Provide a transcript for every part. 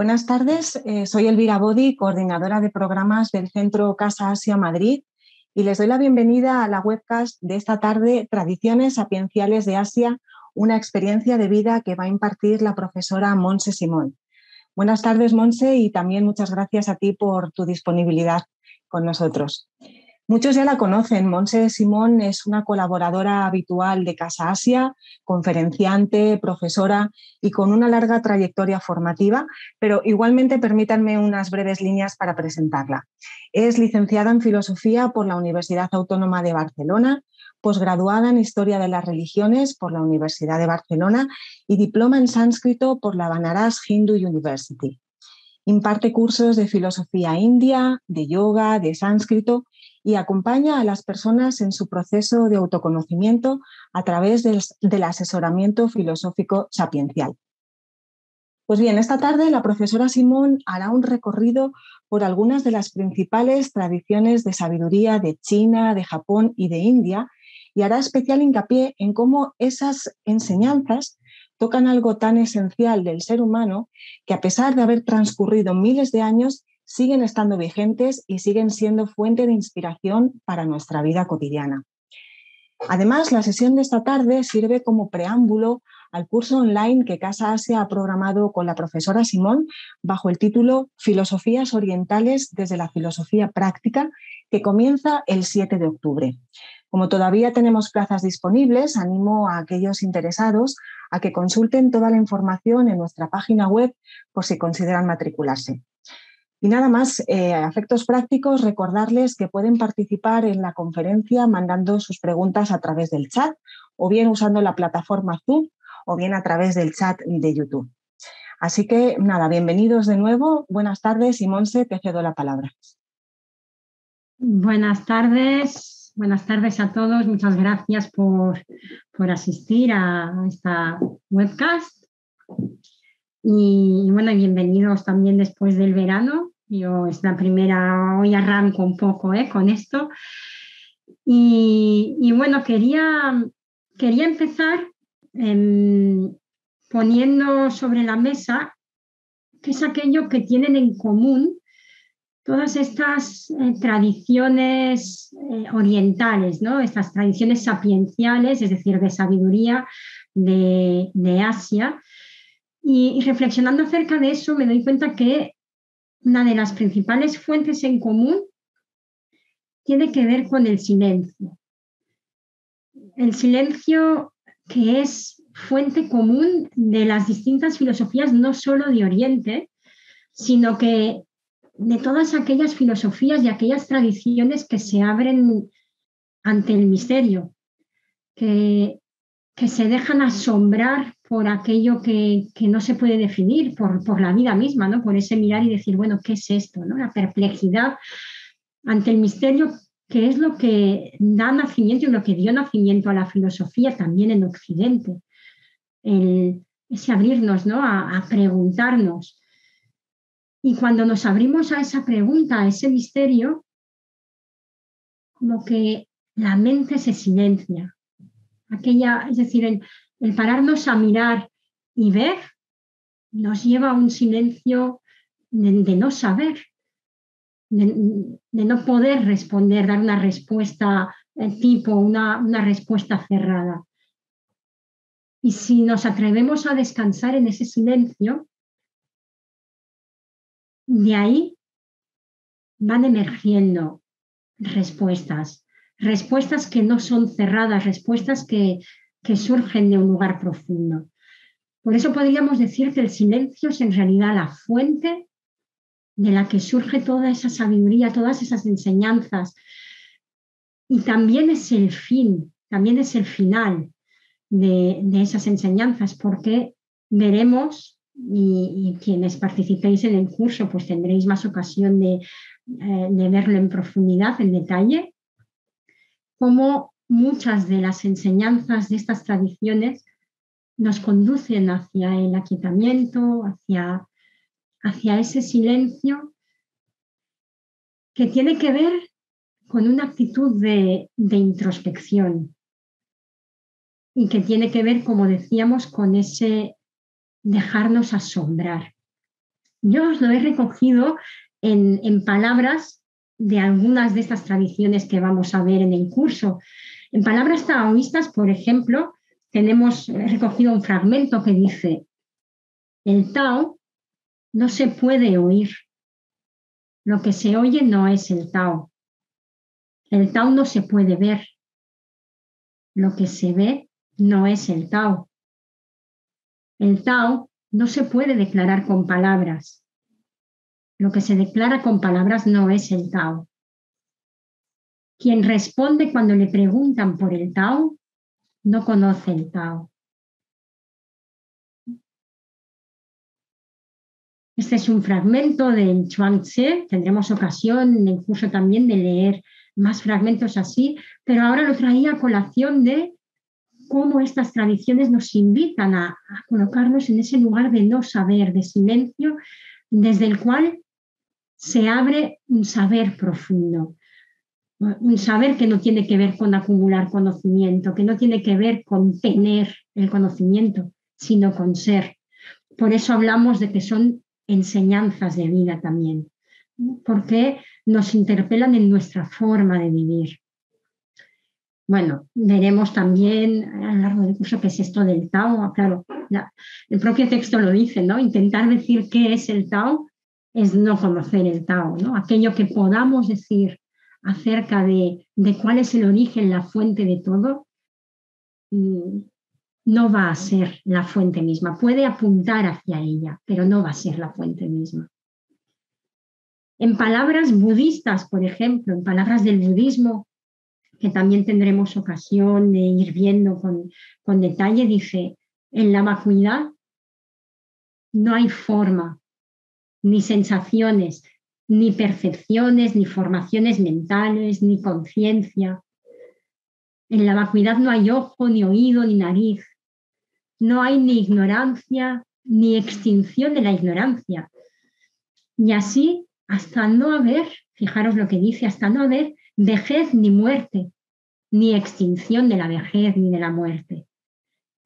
Buenas tardes, eh, soy Elvira Bodi, coordinadora de programas del Centro Casa Asia Madrid y les doy la bienvenida a la webcast de esta tarde, Tradiciones Sapienciales de Asia, una experiencia de vida que va a impartir la profesora Monse Simón. Buenas tardes, Monse, y también muchas gracias a ti por tu disponibilidad con nosotros. Muchos ya la conocen. Monse Simón es una colaboradora habitual de Casa Asia, conferenciante, profesora y con una larga trayectoria formativa, pero igualmente permítanme unas breves líneas para presentarla. Es licenciada en Filosofía por la Universidad Autónoma de Barcelona, posgraduada en Historia de las Religiones por la Universidad de Barcelona y diploma en sánscrito por la Banaras Hindu University. Imparte cursos de filosofía india, de yoga, de sánscrito y acompaña a las personas en su proceso de autoconocimiento a través del, asesoramiento filosófico sapiencial. Pues bien, esta tarde la profesora Simón hará un recorrido por algunas de las principales tradiciones de sabiduría de China, de Japón y de India y hará especial hincapié en cómo esas enseñanzas tocan algo tan esencial del ser humano que a pesar de haber transcurrido miles de años, siguen estando vigentes y siguen siendo fuente de inspiración para nuestra vida cotidiana. Además, la sesión de esta tarde sirve como preámbulo al curso online que Casa Asia ha programado con la profesora Simón bajo el título Filosofías Orientales desde la Filosofía Práctica, que comienza el 7 de octubre. Como todavía tenemos plazas disponibles, animo a aquellos interesados a que consulten toda la información en nuestra página web por si consideran matricularse. Y nada más, eh, efectos prácticos, recordarles que pueden participar en la conferencia mandando sus preguntas a través del chat o bien usando la plataforma Zoom o bien a través del chat de YouTube. Así que nada, bienvenidos de nuevo. Buenas tardes y Monse, te cedo la palabra. Buenas tardes, buenas tardes a todos. Muchas gracias por, por asistir a esta webcast. Y bueno, bienvenidos también después del verano. Yo es la primera, hoy arranco un poco ¿eh? con esto. Y, bueno, quería, quería empezar em, poniendo sobre la mesa qué es aquello que tienen en común todas estas eh, tradiciones eh, orientales, ¿no? estas tradiciones sapienciales, es decir, de sabiduría de, de Asia, y, reflexionando acerca de eso, me doy cuenta que una de las principales fuentes en común tiene que ver con el silencio. El silencio que es fuente común de las distintas filosofías, no solo de Oriente, sino que de todas aquellas filosofías y aquellas tradiciones que se abren ante el misterio, que, que se dejan asombrar por aquello que, no se puede definir, por, por, la vida misma, ¿no? por ese mirar y decir, bueno, ¿qué es esto? ¿no? La perplejidad ante el misterio, que es lo que da nacimiento y lo que dio nacimiento a la filosofía también en Occidente. El, ese abrirnos ¿no? a, preguntarnos. Y cuando nos abrimos a esa pregunta, a ese misterio, como que la mente se silencia. Aquella, es decir, el pararnos a mirar y ver nos lleva a un silencio de, no saber, de, no poder responder, dar una respuesta tipo, una, una respuesta cerrada. Y si nos atrevemos a descansar en ese silencio, de ahí van emergiendo respuestas, respuestas que no son cerradas, respuestas que, que surgen de un lugar profundo. Por eso podríamos decir que el silencio es en realidad la fuente de la que surge toda esa sabiduría, todas esas enseñanzas. Y también es el fin, también es el final de, esas enseñanzas, porque veremos, y, quienes participéis en el curso, pues tendréis más ocasión de, eh, de verlo en profundidad, en detalle, cómo muchas de las enseñanzas de estas tradiciones nos conducen hacia el aquietamiento, hacia, hacia ese silencio que tiene que ver con una actitud de, de introspección y que tiene que ver, como decíamos, con ese dejarnos asombrar. yo os lo he recogido en, en palabras de algunas de estas tradiciones que vamos a ver en el curso. En palabras taoístas, por ejemplo, tenemos recogido un fragmento que dice, el Tao no se puede oír. Lo que se oye no es el Tao. El Tao no se puede ver. Lo que se ve no es el Tao. El Tao no se puede declarar con palabras. Lo que se declara con palabras no es el Tao. Quien responde cuando le preguntan por el Tao no conoce el Tao. Este es un fragmento del Chuang Tse. Tendremos ocasión en el curso también de leer más fragmentos así, pero ahora lo traía a colación de cómo estas tradiciones nos invitan a, a, colocarnos en ese lugar de no saber, de silencio, desde el cual se abre un saber profundo, un saber que no tiene que ver con acumular conocimiento, que no tiene que ver con tener el conocimiento, sino con ser. Por eso hablamos de que son enseñanzas de vida también, porque nos interpelan en nuestra forma de vivir. Bueno, veremos también a lo largo del curso qué es esto del Tao. Claro, el propio texto lo dice, ¿no? Intentar decir qué es el Tao es no conocer el Tao, ¿no? Aquello que podamos decir acerca de, cuál es el origen, la fuente de todo, mm, no va a ser la fuente misma. Puede apuntar hacia ella, pero no va a ser la fuente misma. En palabras budistas, por ejemplo, en palabras del budismo, que también tendremos ocasión de ir viendo con, con detalle, dice, en la vacuidad no hay forma, ni sensaciones, ni percepciones, ni formaciones mentales, ni conciencia. En la vacuidad no hay ojo, ni oído, ni nariz. No hay ni ignorancia, ni extinción de la ignorancia. Y así, hasta no haber, fijaros lo que dice, hasta no haber vejez ni muerte, ni extinción de la vejez ni de la muerte.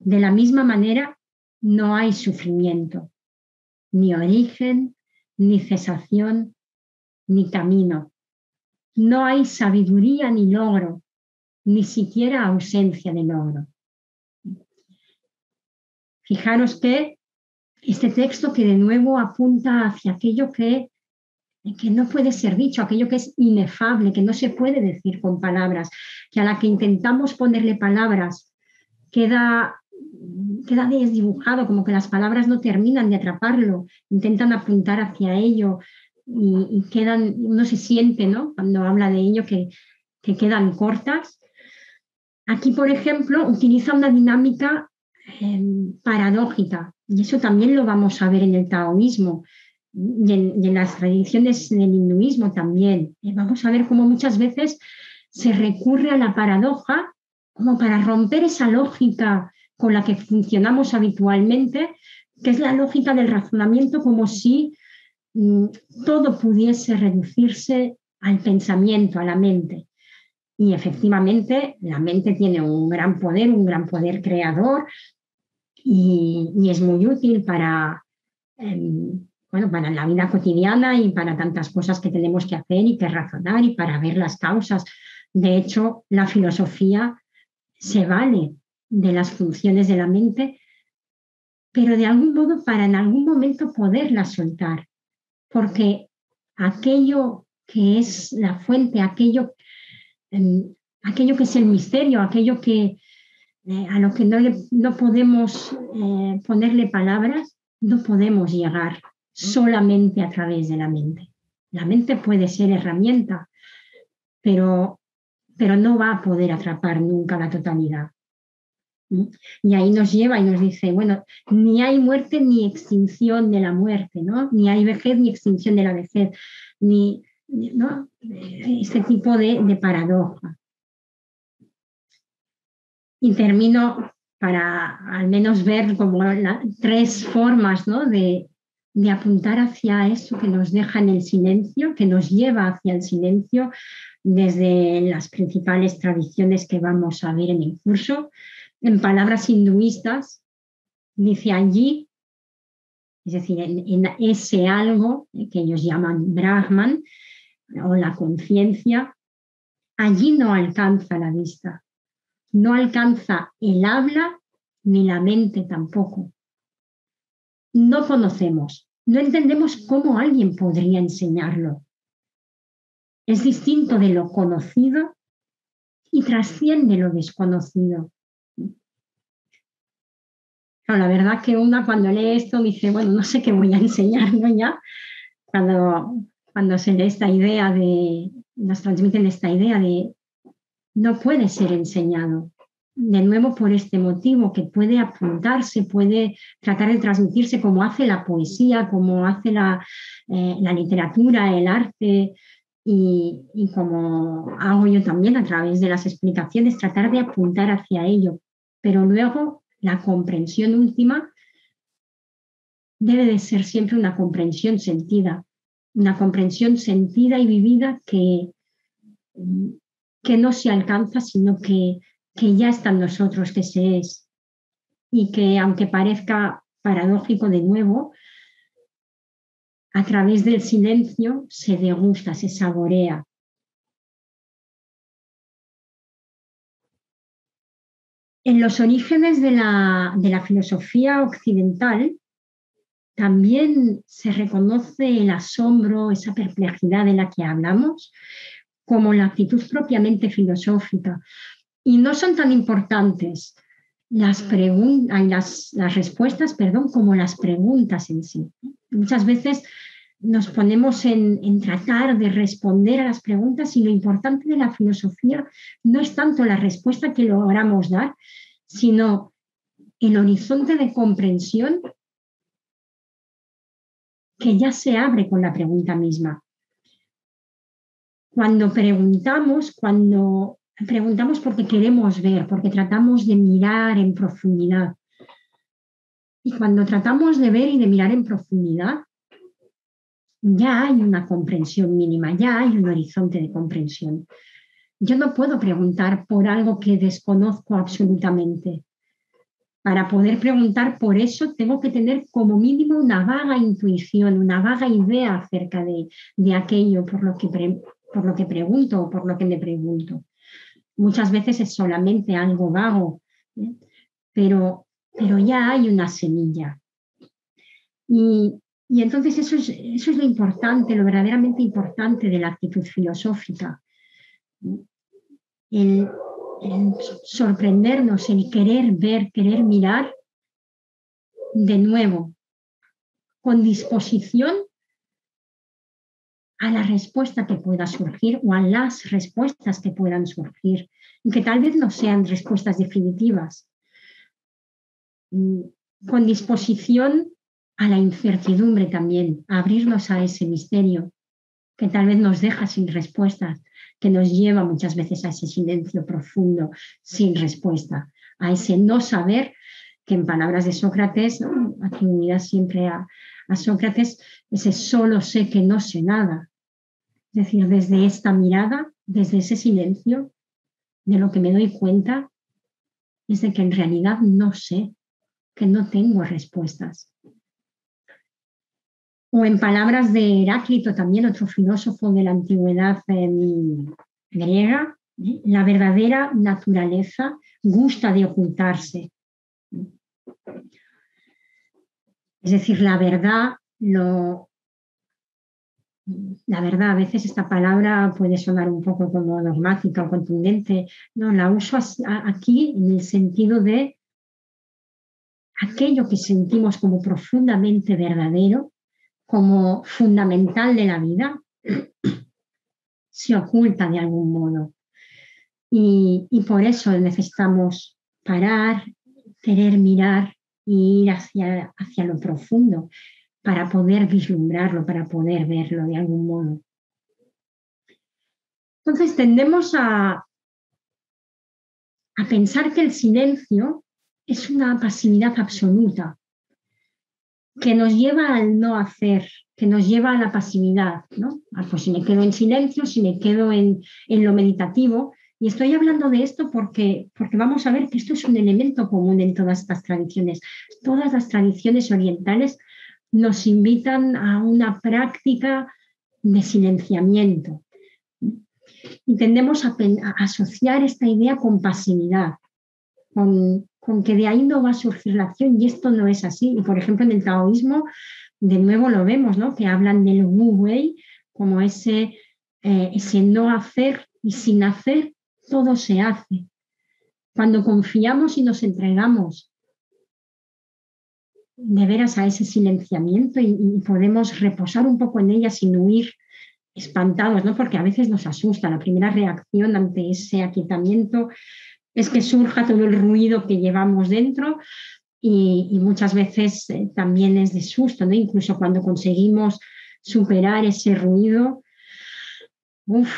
De la misma manera, no hay sufrimiento, ni origen, ni cesación, ni camino. No hay sabiduría ni logro, ni siquiera ausencia de logro. Fijaros que este texto que de nuevo apunta hacia aquello que, que no puede ser dicho, aquello que es inefable, que no se puede decir con palabras, que a la que intentamos ponerle palabras queda, queda desdibujado, como que las palabras no terminan de atraparlo, intentan apuntar hacia ello, y, quedan, uno se siente, ¿no? Cuando habla de ello, que, que quedan cortas. Aquí, por ejemplo, utiliza una dinámica em, paradójica, y eso también lo vamos a ver en el taoísmo y en, las tradiciones del hinduismo también. Eh, vamos a ver cómo muchas veces se recurre a la paradoja como para romper esa lógica con la que funcionamos habitualmente, que es la lógica del razonamiento como si todo pudiese reducirse al pensamiento, a la mente. Y efectivamente, la mente tiene un gran poder, un gran poder creador y, es muy útil para, em, bueno, para la vida cotidiana y para tantas cosas que tenemos que hacer y que razonar y para ver las causas. De hecho, la filosofía se vale de las funciones de la mente, pero de algún modo para en algún momento poderla soltar porque aquello que es la fuente, aquello, em, aquello que es el misterio, aquello que eh, a lo que no, no podemos eh, ponerle palabras, no podemos llegar solamente a través de la mente. La mente puede ser herramienta, pero, pero no va a poder atrapar nunca la totalidad. Y ahí nos lleva y nos dice, bueno, ni hay muerte ni extinción de la muerte, ¿no? Ni hay vejez ni extinción de la vejez, ni, ¿no? Este tipo de, paradoja. Y termino para al menos ver como tres formas ¿no? de, de apuntar hacia eso que nos deja en el silencio, que nos lleva hacia el silencio desde las principales tradiciones que vamos a ver en el curso, en palabras hinduistas, dice allí, es decir, en, ese algo que ellos llaman Brahman o la conciencia, allí no alcanza la vista, no alcanza el habla ni la mente tampoco. No conocemos, no entendemos cómo alguien podría enseñarlo. Es distinto de lo conocido y trasciende lo desconocido la verdad que una cuando lee esto dice, bueno, no sé qué voy a enseñar, Ya, cuando, cuando se lee esta idea de, nos transmiten esta idea de no puede ser enseñado. De nuevo por este motivo, que puede apuntarse, puede tratar de transmitirse como hace la poesía, como hace la, eh, literatura, el arte, y, y, como hago yo también a través de las explicaciones, tratar de apuntar hacia ello. Pero luego la comprensión última debe de ser siempre una comprensión sentida, una comprensión sentida y vivida que, que no se alcanza, sino que, que ya está en nosotros, que se es. Y que aunque parezca paradójico de nuevo, a través del silencio se degusta, se saborea, En los orígenes de la, filosofía occidental también se reconoce el asombro, esa perplejidad de la que hablamos, como la actitud propiamente filosófica. Y no son tan importantes las, las, las respuestas perdón, como las preguntas en sí. Muchas veces nos ponemos en, tratar de responder a las preguntas y lo importante de la filosofía no es tanto la respuesta que logramos dar, sino el horizonte de comprensión que ya se abre con la pregunta misma. Cuando preguntamos, cuando preguntamos porque queremos ver, porque tratamos de mirar en profundidad. Y cuando tratamos de ver y de mirar en profundidad, ya hay una comprensión mínima, ya hay un horizonte de comprensión. Yo no puedo preguntar por algo que desconozco absolutamente. Para poder preguntar por eso tengo que tener como mínimo una vaga intuición, una vaga idea acerca de, aquello por lo, que por lo que pregunto o por lo que me pregunto. Muchas veces es solamente algo vago, ¿eh? pero, pero ya hay una semilla. Y, y entonces eso es, eso es lo importante, lo verdaderamente importante de la actitud filosófica. El, sorprendernos, el querer ver, querer mirar de nuevo, con disposición a la respuesta que pueda surgir o a las respuestas que puedan surgir, y que tal vez no sean respuestas definitivas, mm, con disposición a la incertidumbre también, a abrirnos a ese misterio que tal vez nos deja sin respuestas, que nos lleva muchas veces a ese silencio profundo, sin respuesta, a ese no saber, que en palabras de Sócrates, atribuidas siempre a, a Sócrates, ese solo sé que no sé nada. Es decir, desde esta mirada, desde ese silencio, de lo que me doy cuenta es de que en realidad no sé, que no tengo respuestas. O en palabras de Heráclito, también otro filósofo de la antigüedad em, griega, ¿eh? la verdadera naturaleza gusta de ocultarse. Es decir, la verdad, la verdad, a veces esta palabra puede sonar un poco como dogmática o contundente. No, la uso aquí en el sentido de aquello que sentimos como profundamente verdadero como fundamental de la vida se oculta de algún modo. Y, por eso necesitamos parar, querer mirar e ir hacia, hacia lo profundo para poder vislumbrarlo, para poder verlo de algún modo. Entonces tendemos a, a pensar que el silencio es una pasividad absoluta, que nos lleva al no hacer, que nos lleva a la pasividad, ¿no? Ah, pues si me quedo en silencio, si me quedo en, lo meditativo, y estoy hablando de esto porque, porque vamos a ver que esto es un elemento común en todas estas tradiciones. Todas las tradiciones orientales nos invitan a una práctica de silenciamiento. Y tendemos a, asociar esta idea con pasividad, con, que de ahí no va a surgir la acción y esto no es así. Y por ejemplo en el taoísmo de nuevo lo vemos, ¿no? que hablan del Wu Wei como ese, eh, ese no hacer y sin hacer todo se hace. Cuando confiamos y nos entregamos de veras a ese silenciamiento y, podemos reposar un poco en ella sin huir espantados, ¿no? Porque a veces nos asusta. La primera reacción ante ese aquietamiento es que surja todo el ruido que llevamos dentro y, muchas veces eh, también es de susto, ¿no? Incluso cuando conseguimos superar ese ruido, uff,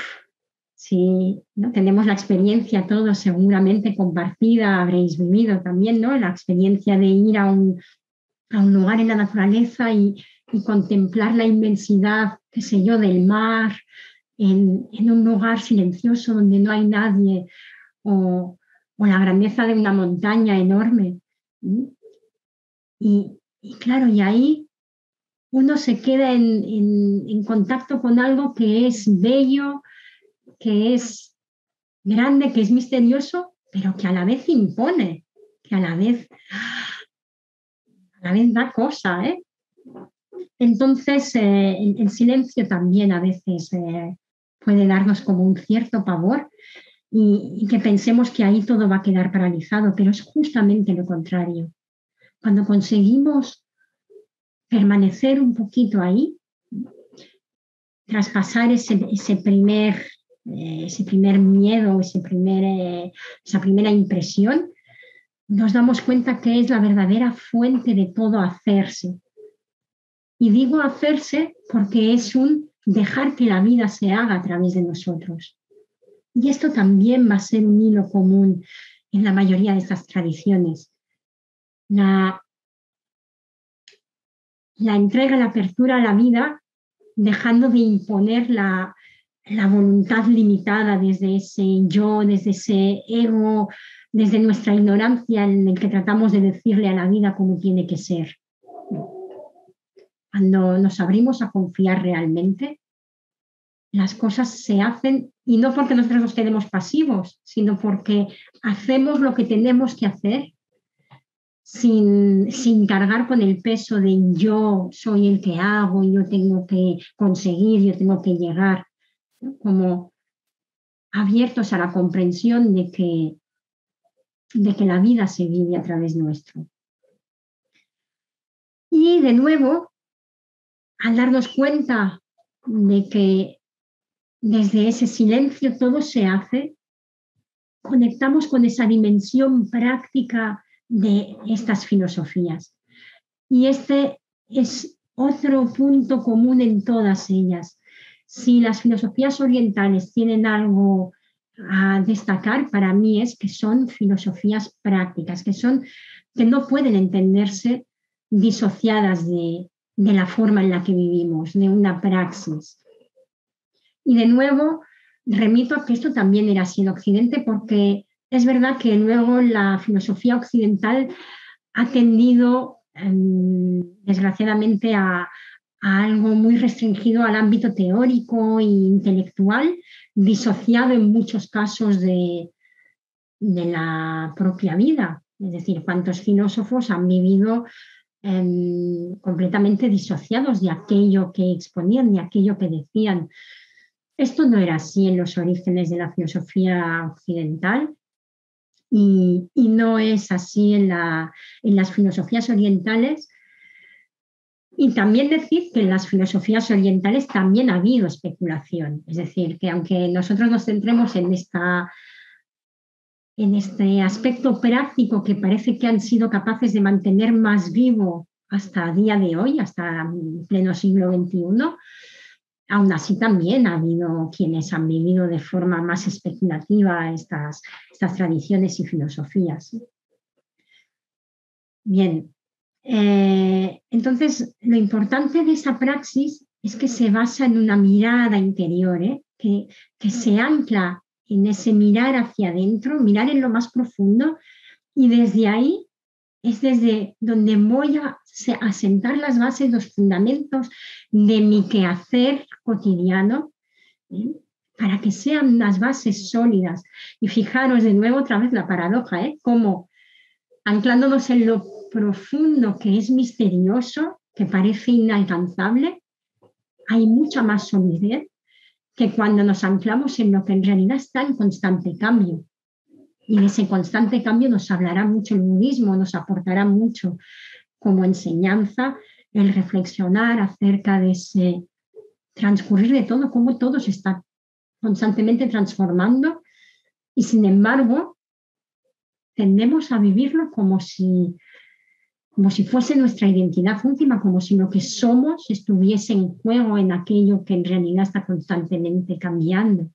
si ¿no? tenemos la experiencia todos seguramente compartida, habréis vivido también, ¿no? La experiencia de ir a un, a un lugar en la naturaleza y, contemplar la inmensidad, qué sé yo, del mar, en, un lugar silencioso donde no hay nadie, o, la grandeza de una montaña enorme. Y, claro, y ahí uno se queda en, contacto con algo que es bello, que es grande, que es misterioso, pero que a la vez impone, que a la vez la misma cosa, ¿eh? Entonces, eh, el, silencio también a veces eh, puede darnos como un cierto pavor y, que pensemos que ahí todo va a quedar paralizado, pero es justamente lo contrario. Cuando conseguimos permanecer un poquito ahí, traspasar ese, ese primer, ese primer miedo, ese primer, esa primera impresión, nos damos cuenta que es la verdadera fuente de todo hacerse. Y digo hacerse porque es un dejar que la vida se haga a través de nosotros. Y esto también va a ser un hilo común en la mayoría de estas tradiciones. La, entrega, la apertura a la vida, dejando de imponer la, la voluntad limitada desde ese yo, desde ese ego desde nuestra ignorancia en el que tratamos de decirle a la vida cómo tiene que ser. Cuando nos abrimos a confiar realmente, las cosas se hacen y no porque nosotros nos quedemos pasivos, sino porque hacemos lo que tenemos que hacer sin, sin, cargar con el peso de yo soy el que hago, yo tengo que conseguir, yo tengo que llegar, como abiertos a la comprensión de que de que la vida se vive a través nuestro. Y de nuevo, al darnos cuenta de que desde ese silencio todo se hace, conectamos con esa dimensión práctica de estas filosofías. Y este es otro punto común en todas ellas. Si las filosofías orientales tienen algo a destacar para mí es que son filosofías prácticas, que, son, que no pueden entenderse disociadas de, de la forma en la que vivimos, de una praxis. Y de nuevo, remito a que esto también era así en Occidente, porque es verdad que luego la filosofía occidental ha tendido, em, desgraciadamente, a, algo muy restringido al ámbito teórico e intelectual, disociado en muchos casos de, de la propia vida. Es decir, cuántos filósofos han vivido em, completamente disociados de aquello que exponían, de aquello que decían. Esto no era así en los orígenes de la filosofía occidental y, no es así en, en las filosofías orientales. Y también decir que en las filosofías orientales también ha habido especulación, es decir, que aunque nosotros nos centremos en, esta, en este aspecto práctico que parece que han sido capaces de mantener más vivo hasta día de hoy, hasta pleno siglo XXI, aún así también ha habido quienes han vivido de forma más especulativa estas, estas tradiciones y filosofías. Bien, eh, entonces, lo importante de esa praxis es que se basa en una mirada interior, ¿eh? que, que se ancla en ese mirar hacia adentro, mirar en lo más profundo y desde ahí es desde donde voy a asentar las bases, los fundamentos de mi quehacer cotidiano, ¿eh? para que sean unas bases sólidas. Y fijaros de nuevo otra vez la paradoja, ¿eh? como anclándonos en lo profundo que es misterioso, que parece inalcanzable, hay mucha más solidez que cuando nos anclamos en lo que en realidad está en constante cambio. Y ese constante cambio nos hablará mucho el budismo, nos aportará mucho como enseñanza el reflexionar acerca de ese transcurrir de todo, cómo todo se está constantemente transformando y sin embargo tendemos a vivirlo como si, como si fuese nuestra identidad última, como si lo que somos estuviese en juego en aquello que en realidad está constantemente cambiando.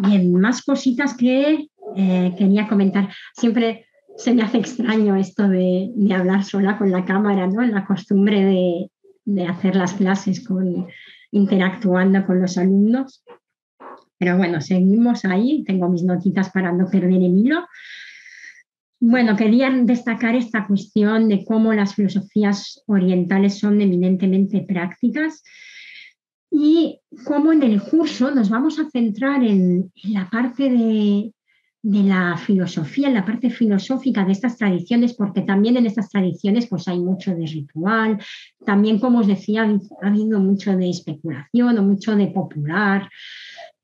Bien, más cositas que eh, quería comentar. Siempre se me hace extraño esto de, hablar sola con la cámara, ¿no? La costumbre de, de hacer las clases con, interactuando con los alumnos. Pero bueno, seguimos ahí. Tengo mis notitas para no perder el hilo. Bueno, quería destacar esta cuestión de cómo las filosofías orientales son eminentemente prácticas y cómo en el curso nos vamos a centrar en, la parte de, la filosofía, en la parte filosófica de estas tradiciones, porque también en estas tradiciones pues hay mucho de ritual, también como os decía, ha habido mucho de especulación o mucho de popular.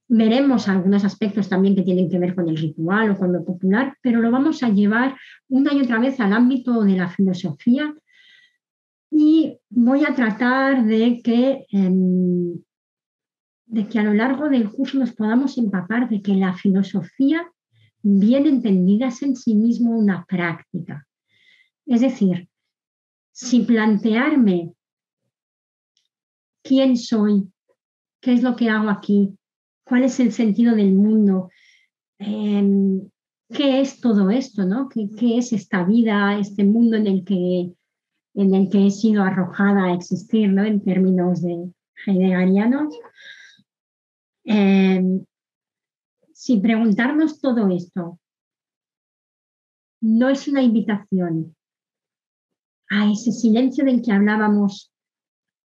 Veremos algunos aspectos también que tienen que ver con el ritual o con lo popular, pero lo vamos a llevar una y otra vez al ámbito de la filosofía y voy a tratar de que, em, de que a lo largo del curso nos podamos empapar de que la filosofía, bien entendida, es en sí mismo una práctica. Es decir, si plantearme quién soy, qué es lo que hago aquí, cuál es el sentido del mundo, em, qué es todo esto, ¿no? ¿Qué, ¿Qué, es esta vida, este mundo en el que en el que he sido arrojada a existir, ¿no? En términos de heideggerianos. Eh, si preguntarnos todo esto no es una invitación a ese silencio del que hablábamos,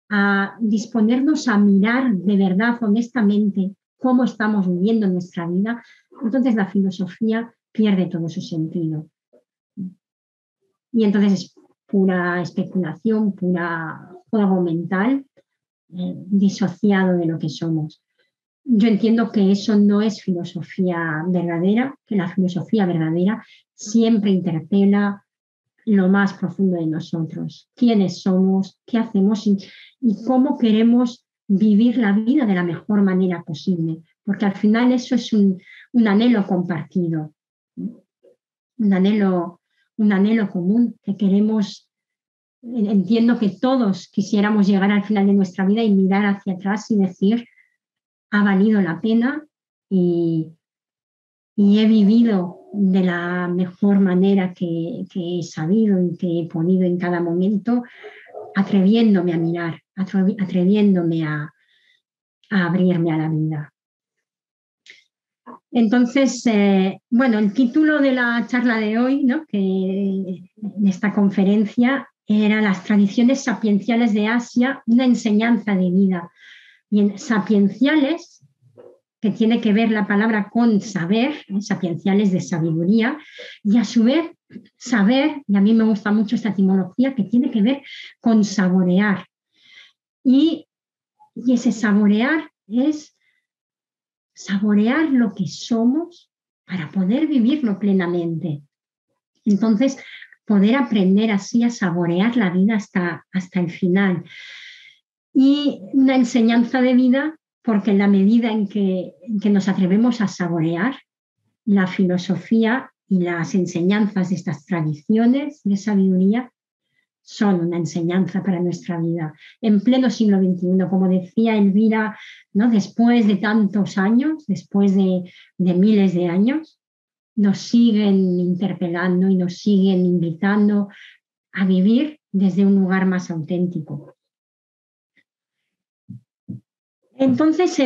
a disponernos a mirar de verdad, honestamente, cómo estamos viviendo nuestra vida, entonces la filosofía pierde todo su sentido. Y entonces pura especulación, pura juego mental, eh, disociado de lo que somos. Yo entiendo que eso no es filosofía verdadera, que la filosofía verdadera siempre interpela lo más profundo de nosotros, quiénes somos, qué hacemos y, cómo queremos vivir la vida de la mejor manera posible, porque al final eso es un, un anhelo compartido, un anhelo un anhelo común que queremos, entiendo que todos quisiéramos llegar al final de nuestra vida y mirar hacia atrás y decir, ha valido la pena y, he vivido de la mejor manera que, he sabido y que he podido en cada momento, atreviéndome a mirar, atreviéndome a abrirme a la vida. Entonces, eh, bueno, el título de la charla de hoy, ¿no? que de esta conferencia, era Las tradiciones sapienciales de Asia, una enseñanza de vida. Bien, sapienciales, que tiene que ver la palabra con saber, sapienciales de sabiduría, y a su vez saber, y a mí me gusta mucho esta etimología, que tiene que ver con saborear. Y, y ese saborear es saborear lo que somos para poder vivirlo plenamente. Entonces, poder aprender así a saborear la vida hasta, hasta el final. Y una enseñanza de vida, porque en la medida en que, en que nos atrevemos a saborear la filosofía y las enseñanzas de estas tradiciones de sabiduría, son una enseñanza para nuestra vida. En pleno siglo XXI, como decía Elvira, ¿no? después de tantos años, después de, miles de años, nos siguen interpelando y nos siguen invitando a vivir desde un lugar más auténtico. Entonces,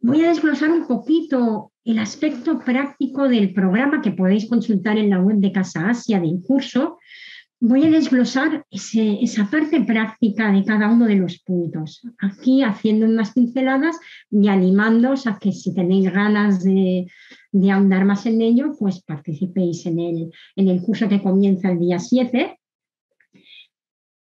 voy a desglosar un poquito el aspecto práctico del programa que podéis consultar en la web de Casa Asia del curso, voy a desglosar esa parte práctica de cada uno de los puntos. Aquí haciendo unas pinceladas y animándoos a que si tenéis ganas de, ahondar más en ello, pues participéis en el, en el curso que comienza el día 7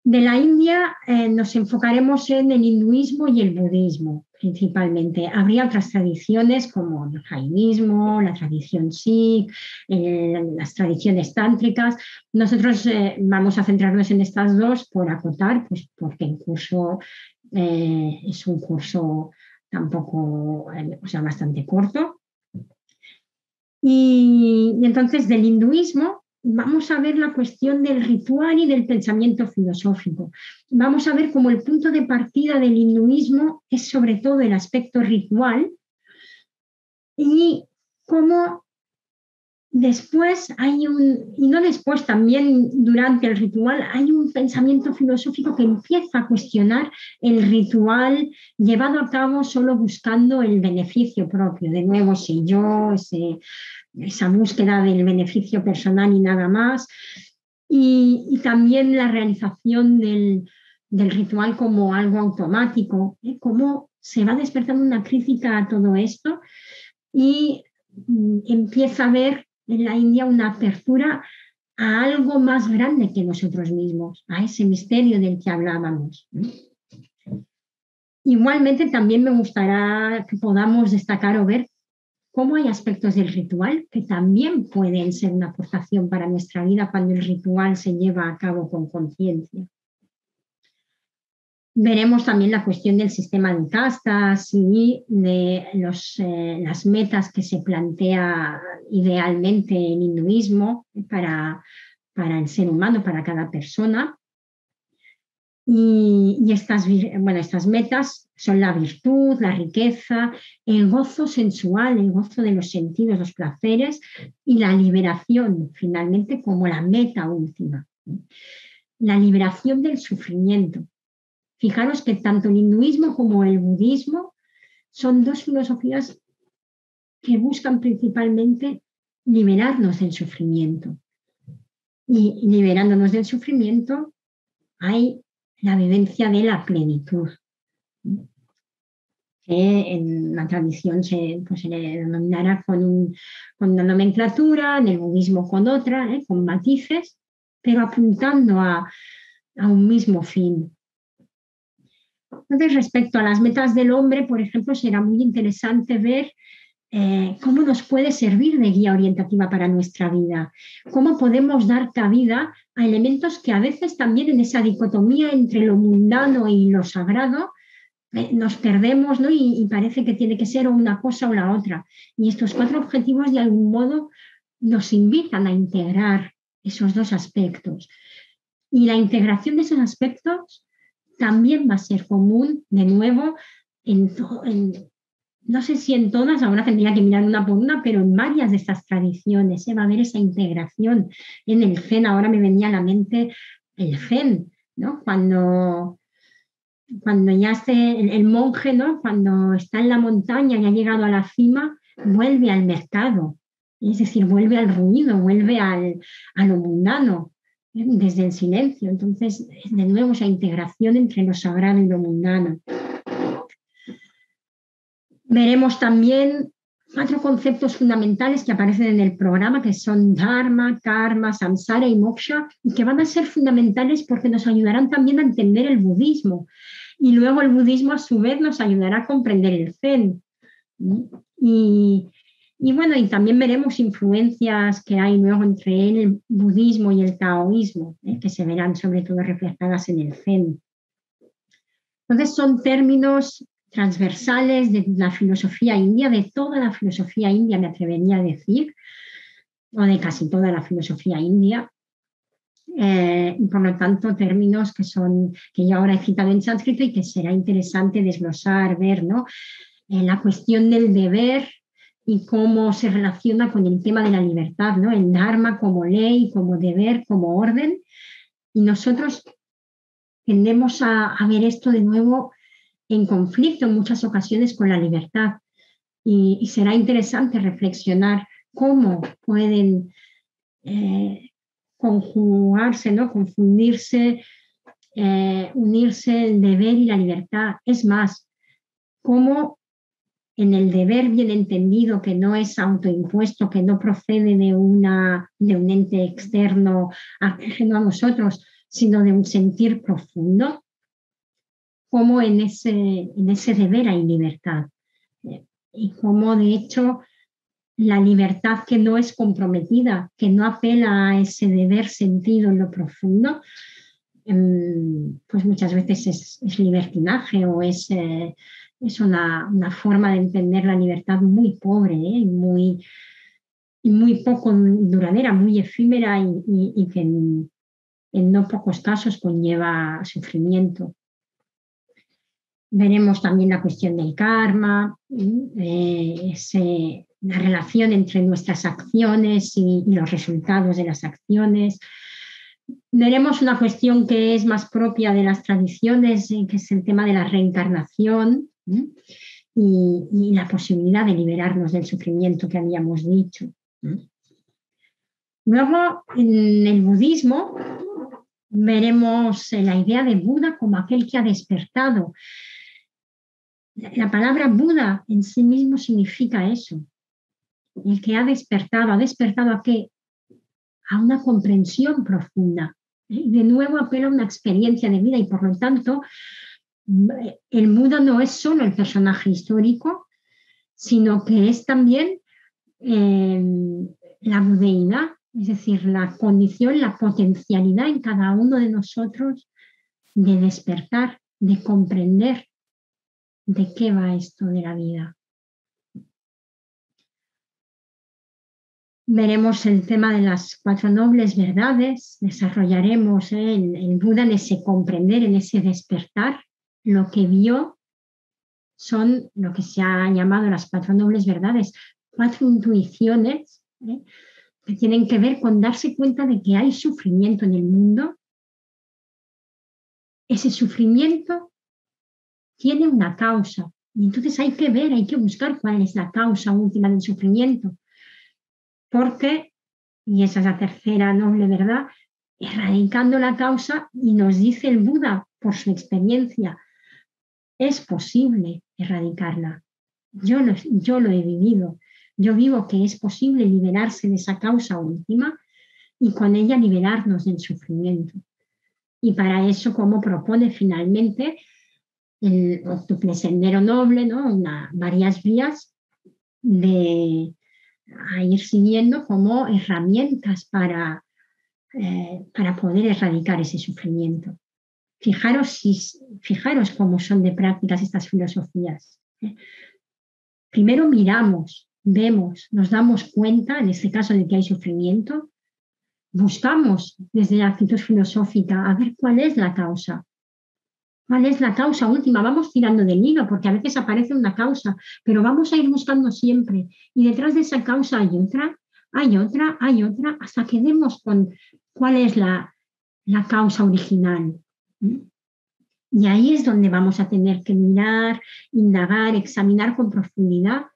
de la India eh, nos enfocaremos en el hinduismo y el budismo principalmente. Habría otras tradiciones como el jainismo, la tradición sikh, eh, las tradiciones tántricas. Nosotros eh, vamos a centrarnos en estas dos por acotar, pues porque el curso es un curso tampoco, o sea, bastante corto. y entonces del hinduismo vamos a ver la cuestión del ritual y del pensamiento filosófico. Vamos a ver cómo el punto de partida del hinduismo es sobre todo el aspecto ritual y cómo después hay un, y no después, también durante el ritual, hay un pensamiento filosófico que empieza a cuestionar el ritual llevado a cabo solo buscando el beneficio propio. De nuevo, si yo, esa búsqueda del beneficio personal y nada más. Y, también la realización del, ritual como algo automático, ¿eh? cómo se va despertando una crítica a todo esto y mm, empieza a ver en la India una apertura a algo más grande que nosotros mismos, a ese misterio del que hablábamos. Igualmente también me gustará que podamos destacar o ver cómo hay aspectos del ritual que también pueden ser una aportación para nuestra vida cuando el ritual se lleva a cabo con conciencia. Veremos también la cuestión del sistema de castas y de eh, las metas que se plantea idealmente en hinduismo para, para el ser humano, para cada persona. Y, estas, bueno, estas metas son la virtud, la riqueza, el gozo sensual, el gozo de los sentidos, los placeres y la liberación, finalmente, como la meta última. La liberación del sufrimiento. Fijaros que tanto el hinduismo como el budismo son dos filosofías que buscan principalmente liberarnos del sufrimiento. Y liberándonos del sufrimiento hay la vivencia de la plenitud, que en la tradición se, pues, le denominará con, una nomenclatura, en el budismo con otra, ¿eh? con matices, pero apuntando a, un mismo fin. Entonces, respecto a las metas del hombre, por ejemplo, será muy interesante ver eh, cómo nos puede servir de guía orientativa para nuestra vida, cómo podemos dar cabida a elementos que a veces también en esa dicotomía entre lo mundano y lo sagrado eh, nos perdemos y, parece que tiene que ser una cosa o la otra. Y estos cuatro objetivos de algún modo nos invitan a integrar esos dos aspectos. Y la integración de esos aspectos también va a ser común, de nuevo, en, en no sé si en todas, ahora tendría que mirar una por una, pero en varias de estas tradiciones ¿eh? va a haber esa integración. En el Zen ahora me venía a la mente el Zen, ¿no? Cuando, cuando ya esté el, monje, ¿no? Cuando está en la montaña y ha llegado a la cima, vuelve al mercado, es decir, vuelve al ruido, vuelve al, a lo mundano. Desde el silencio. Entonces, de nuevo, esa integración entre lo sagrado y lo mundano. Veremos también cuatro conceptos fundamentales que aparecen en el programa, que son Dharma, Karma, Samsara y Moksha, y que van a ser fundamentales porque nos ayudarán también a entender el budismo. Y luego el budismo a su vez nos ayudará a comprender el Zen. Y, bueno, y también veremos influencias que hay luego entre el budismo y el taoísmo, ¿eh? que se verán sobre todo reflejadas en el Zen. Entonces son términos transversales de la filosofía india, de toda la filosofía india, me atrevería a decir, o de casi toda la filosofía india. Eh, por lo tanto, términos que son que yo ahora he citado en sánscrito y que será interesante desglosar, ver, ¿no? Eh, la cuestión del deber y cómo se relaciona con el tema de la libertad, ¿no? El dharma como ley, como deber, como orden. Y nosotros tendemos a ver esto de nuevo en conflicto en muchas ocasiones con la libertad. y, será interesante reflexionar cómo pueden eh, conjugarse, ¿no? confundirse, eh, unirse el deber y la libertad. Es más, cómo en el deber bien entendido, que no es autoimpuesto, que no procede de, una, de un ente externo ajeno a nosotros, sino de un sentir profundo, como en ese, en ese deber hay libertad. Y como de hecho la libertad que no es comprometida, que no apela a ese deber sentido en lo profundo, em, pues muchas veces es, libertinaje o es, eh, es una, forma de entender la libertad muy pobre ¿eh? y, muy, muy poco duradera, muy efímera y, que en, no pocos casos conlleva sufrimiento. Veremos también la cuestión del karma, eh, la relación entre nuestras acciones y, los resultados de las acciones. Veremos una cuestión que es más propia de las tradiciones, eh, que es el tema de la reencarnación y, la posibilidad de liberarnos del sufrimiento que habíamos dicho. Luego, en el budismo, veremos la idea de Buda como aquel que ha despertado. La palabra Buda en sí mismo significa eso. El que ha despertado, ha despertado a qué? A una comprensión profunda. ¿eh? De nuevo apela a una experiencia de vida y por lo tanto el Buda no es solo el personaje histórico, sino que es también eh, la budeidad, es decir, la condición, la potencialidad en cada uno de nosotros de despertar, de comprender de qué va esto de la vida. Veremos el tema de las cuatro nobles verdades, desarrollaremos ¿eh? el, Buda en ese comprender, en ese despertar. Lo que vio son lo que se ha llamado las cuatro nobles verdades, cuatro intuiciones ¿eh? que tienen que ver con darse cuenta de que hay sufrimiento en el mundo. Ese sufrimiento tiene una causa. Y entonces hay que ver, hay que buscar cuál es la causa última del sufrimiento. Porque, y esa es la tercera noble verdad, erradicando la causa, y nos dice el Buda por su experiencia, es posible erradicarla. Yo yo lo he vivido. Yo vivo que es posible liberarse de esa causa última y con ella liberarnos del sufrimiento. Y para eso, como propone finalmente el octuple sendero noble, ¿no? varias vías de ir siguiendo como herramientas para, eh, para poder erradicar ese sufrimiento. Fijaros, cómo son de prácticas estas filosofías. ¿eh? Primero miramos vemos, nos damos cuenta, en este caso, de que hay sufrimiento, buscamos desde la actitud filosófica a ver cuál es la causa. ¿Cuál es la causa última? Vamos tirando del hilo porque a veces aparece una causa, pero vamos a ir buscando siempre. Y detrás de esa causa hay otra, hay otra, hay otra, hasta que demos con cuál es la causa original. Y ahí es donde vamos a tener que mirar, indagar, examinar con profundidad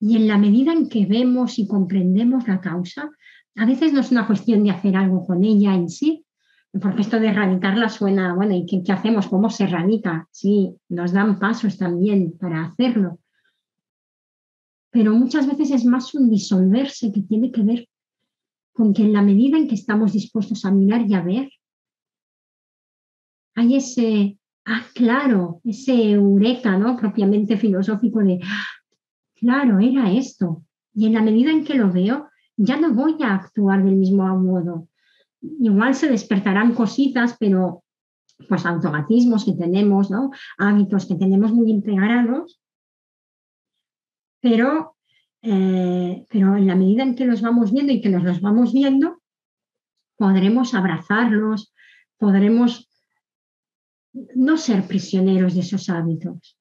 y en la medida en que vemos y comprendemos la causa, a veces no es una cuestión de hacer algo con ella en sí, porque esto de erradicarla suena, bueno, ¿y qué, hacemos? ¿Cómo se erradica? Sí, nos dan pasos también para hacerlo. Pero muchas veces es más un disolverse que tiene que ver con que en la medida en que estamos dispuestos a mirar y a ver, hay ese, ah, claro, ese eureka, ¿no? Propiamente filosófico de, claro, era esto. Y en la medida en que lo veo, ya no voy a actuar del mismo modo. Igual se despertarán cositas, pero pues automatismos que tenemos, ¿no? hábitos que tenemos muy integrados, pero, eh, pero en la medida en que los vamos viendo y que nos los vamos viendo, podremos abrazarlos, podremos no ser prisioneros de esos hábitos.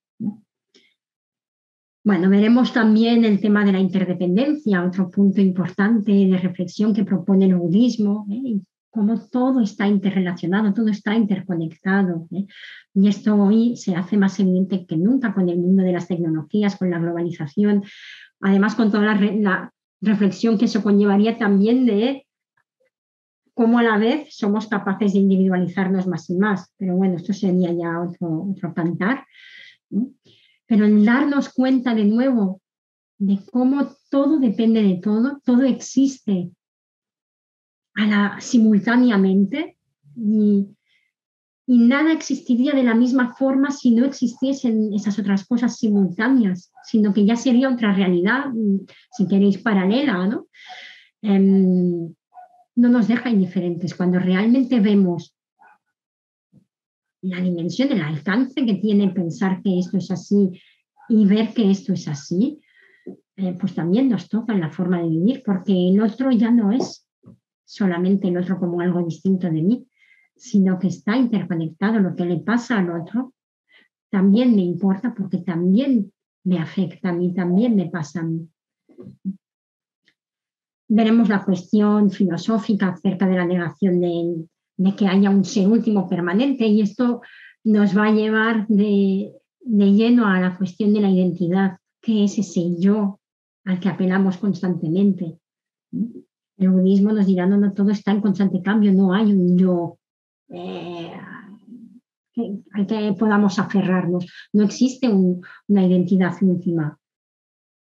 Bueno, veremos también el tema de la interdependencia, otro punto importante de reflexión que propone el budismo, ¿eh? cómo todo está interrelacionado, todo está interconectado. ¿eh? Y esto hoy se hace más evidente que nunca con el mundo de las tecnologías, con la globalización, además con toda la, reflexión que eso conllevaría también de cómo a la vez somos capaces de individualizarnos más y más. Pero bueno, esto sería ya otro, otro cantar. Pero el darnos cuenta de nuevo de cómo todo depende de todo, todo existe a la, simultáneamente y, y nada existiría de la misma forma si no existiesen esas otras cosas simultáneas, sino que ya sería otra realidad, si queréis, paralela, ¿no? Em, no nos deja indiferentes. Cuando realmente vemos la dimensión, el alcance que tiene pensar que esto es así y ver que esto es así, eh, pues también nos toca en la forma de vivir, porque el otro ya no es solamente el otro como algo distinto de mí, sino que está interconectado. Lo que le pasa al otro también me importa porque también me afecta a mí, también me pasa a mí. Veremos la cuestión filosófica acerca de la negación de, que haya un ser último permanente y esto nos va a llevar de, de lleno a la cuestión de la identidad, que es ese yo al que apelamos constantemente. El budismo nos dirá, no, no, todo está en constante cambio, no hay un yo eh, al que podamos aferrarnos, no existe una identidad última.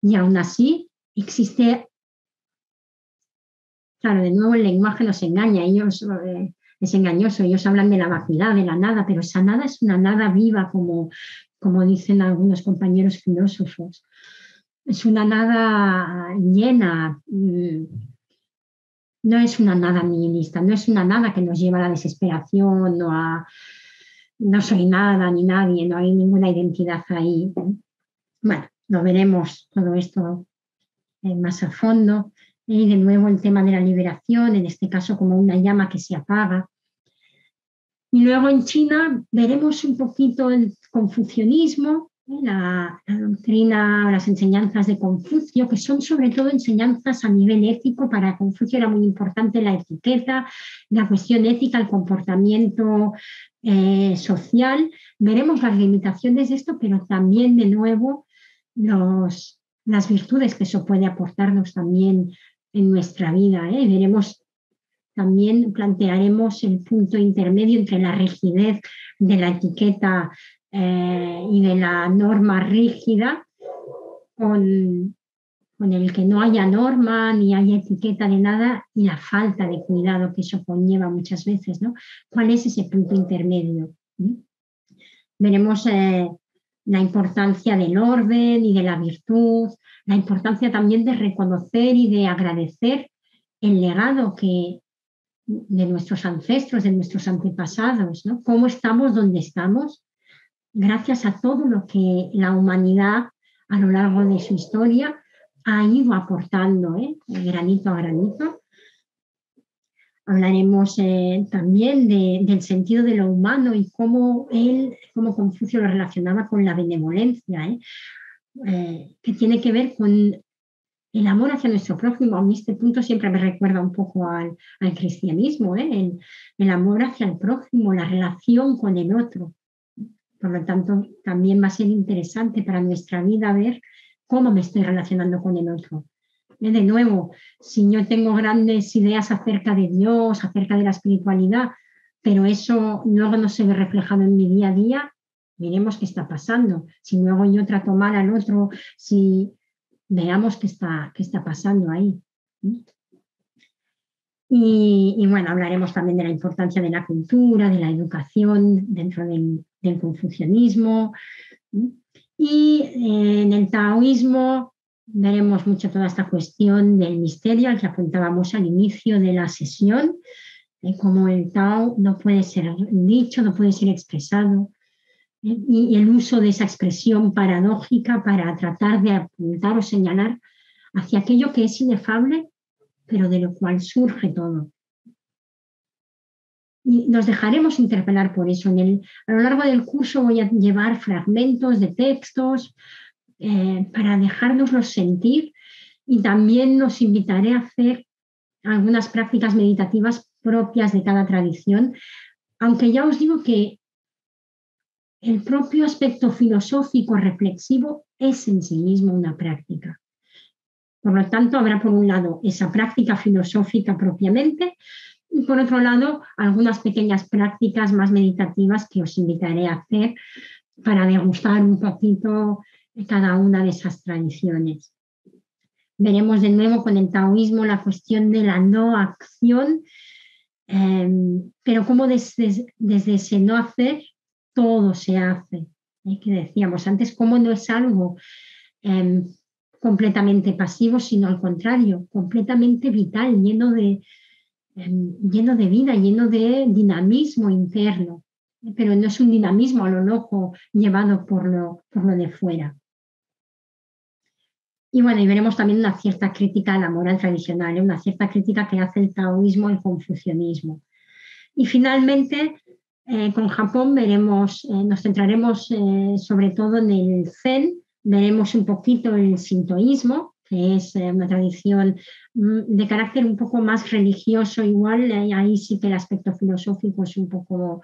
Y aún así existe, claro, de nuevo el lenguaje nos engaña, ellos eh, es engañoso, ellos hablan de la vacuidad, de la nada, pero esa nada es una nada viva, como, como dicen algunos compañeros filósofos. Es una nada llena, mm, no es una nada nihilista, no es una nada que nos lleva a la desesperación o a no soy nada ni nadie, no hay ninguna identidad ahí. Bueno, lo veremos todo esto eh, más a fondo. Y de nuevo el tema de la liberación, en este caso como una llama que se apaga. Y luego en China veremos un poquito el confucianismo, la, doctrina, las enseñanzas de Confucio, que son sobre todo enseñanzas a nivel ético. Para Confucio era muy importante la etiqueta, la cuestión ética, el comportamiento eh, social. Veremos las limitaciones de esto, pero también de nuevo los, las virtudes que eso puede aportarnos también en nuestra vida. ¿eh? Veremos también plantearemos el punto intermedio entre la rigidez de la etiqueta eh, y de la norma rígida con, con el que no haya norma ni haya etiqueta de nada y la falta de cuidado que eso conlleva muchas veces, ¿no? ¿Cuál es ese punto intermedio? ¿Mm? Veremos eh, la importancia del orden y de la virtud, la importancia también de reconocer y de agradecer el legado que de nuestros ancestros, de nuestros antepasados, ¿no? Cómo estamos donde estamos gracias a todo lo que la humanidad a lo largo de su historia ha ido aportando, ¿eh? granito a granito. Hablaremos eh, también del sentido de lo humano y cómo él, cómo Confucio lo relacionaba con la benevolencia, ¿eh? Que tiene que ver con el amor hacia nuestro prójimo. A mí este punto siempre me recuerda un poco al, cristianismo, el, el amor hacia el prójimo, la relación con el otro. Por lo tanto, también va a ser interesante para nuestra vida ver cómo me estoy relacionando con el otro. Eh, de nuevo, si yo tengo grandes ideas acerca de Dios, acerca de la espiritualidad, pero eso luego no se ve reflejado en mi día a día, miremos qué está pasando. Si luego yo trato mal al otro, si veamos qué está, qué está pasando ahí. Y, bueno, hablaremos también de la importancia de la cultura, de la educación dentro del, confucianismo. Y eh, en el taoísmo veremos mucho toda esta cuestión del misterio al que apuntábamos al inicio de la sesión, de cómo el Tao no puede ser dicho, no puede ser expresado. Y el uso de esa expresión paradójica para tratar de apuntar o señalar hacia aquello que es inefable pero de lo cual surge todo. Y nos dejaremos interpelar por eso. En el, a lo largo del curso voy a llevar fragmentos de textos eh, para dejárnoslos sentir y también nos invitaré a hacer algunas prácticas meditativas propias de cada tradición, aunque ya os digo que el propio aspecto filosófico reflexivo es en sí mismo una práctica. Por lo tanto, habrá por un lado esa práctica filosófica propiamente y por otro lado algunas pequeñas prácticas más meditativas que os invitaré a hacer para degustar un poquito cada una de esas tradiciones. Veremos de nuevo con el taoísmo la cuestión de la no acción, em, pero como desde, desde, ese no hacer todo se hace. ¿eh? Que decíamos antes, cómo no es algo em, completamente pasivo, sino al contrario, completamente vital, lleno de, em, lleno de vida, lleno de dinamismo interno pero no es un dinamismo a lo loco llevado por lo, por lo de fuera. Y bueno, y veremos también una cierta crítica a la moral tradicional, ¿eh? una cierta crítica que hace el taoísmo al confucianismo. Y finalmente, eh, con Japón veremos, eh, nos centraremos sobre todo en el Zen, veremos un poquito el sintoísmo, que es una tradición mm, de carácter un poco más religioso, igual ahí sí que el aspecto filosófico es un poco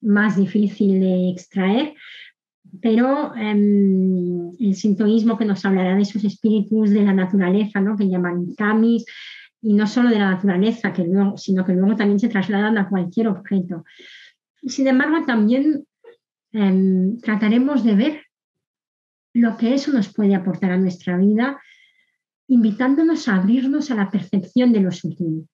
más difícil de extraer, pero em, el sintoísmo que nos hablará de esos espíritus de la naturaleza, ¿no? que llaman kamis, y no solo de la naturaleza, que sino que luego también se trasladan a cualquier objeto. Sin embargo, también em, trataremos de ver lo que eso nos puede aportar a nuestra vida, invitándonos a abrirnos a la percepción de lo sutil.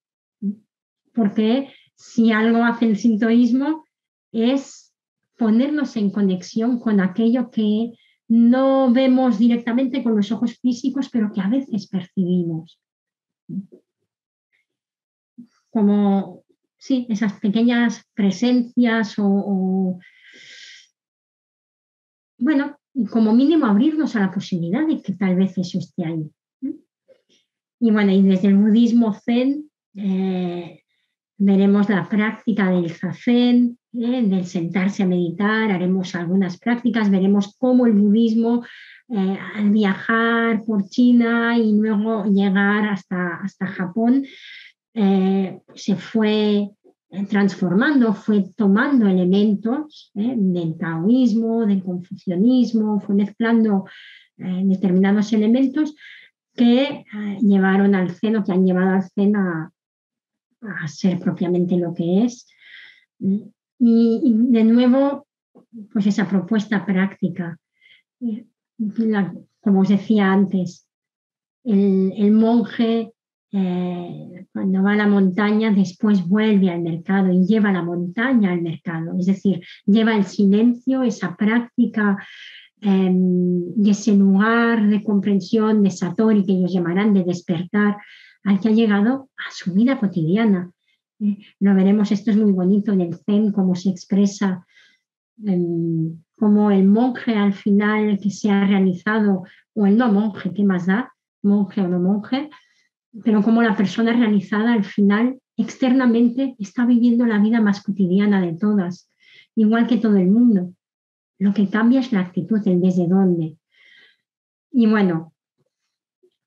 Porque si algo hace el sintoísmo es ponernos en conexión con aquello que no vemos directamente con los ojos físicos, pero que a veces percibimos. Como, sí, esas pequeñas presencias o, bueno, como mínimo abrirnos a la posibilidad de que tal vez eso esté ahí. Y bueno, y desde el budismo zen eh, veremos la práctica del zazen, ¿eh? del sentarse a meditar, haremos algunas prácticas, veremos cómo el budismo eh, al viajar por China y luego llegar hasta, hasta Japón eh, se fue transformando, fue tomando elementos del taoísmo, del confucianismo, fue mezclando determinados elementos que llevaron al zen o que han llevado al zen a ser propiamente lo que es. Y, de nuevo, pues esa propuesta práctica. como os decía antes, el, monje eh, cuando va a la montaña después vuelve al mercado y lleva la montaña al mercado, es decir, lleva el silencio, esa práctica eh, y ese lugar de comprensión, de satori que ellos llamarán, de despertar, al que ha llegado a su vida cotidiana. Eh, lo veremos, esto es muy bonito en el Zen, cómo se expresa, como el monje al final que se ha realizado, o el no monje, ¿qué más da? Monje o no monje, pero como la persona realizada al final externamente está viviendo la vida más cotidiana de todas, igual que todo el mundo. Lo que cambia es la actitud, el desde dónde. Y bueno,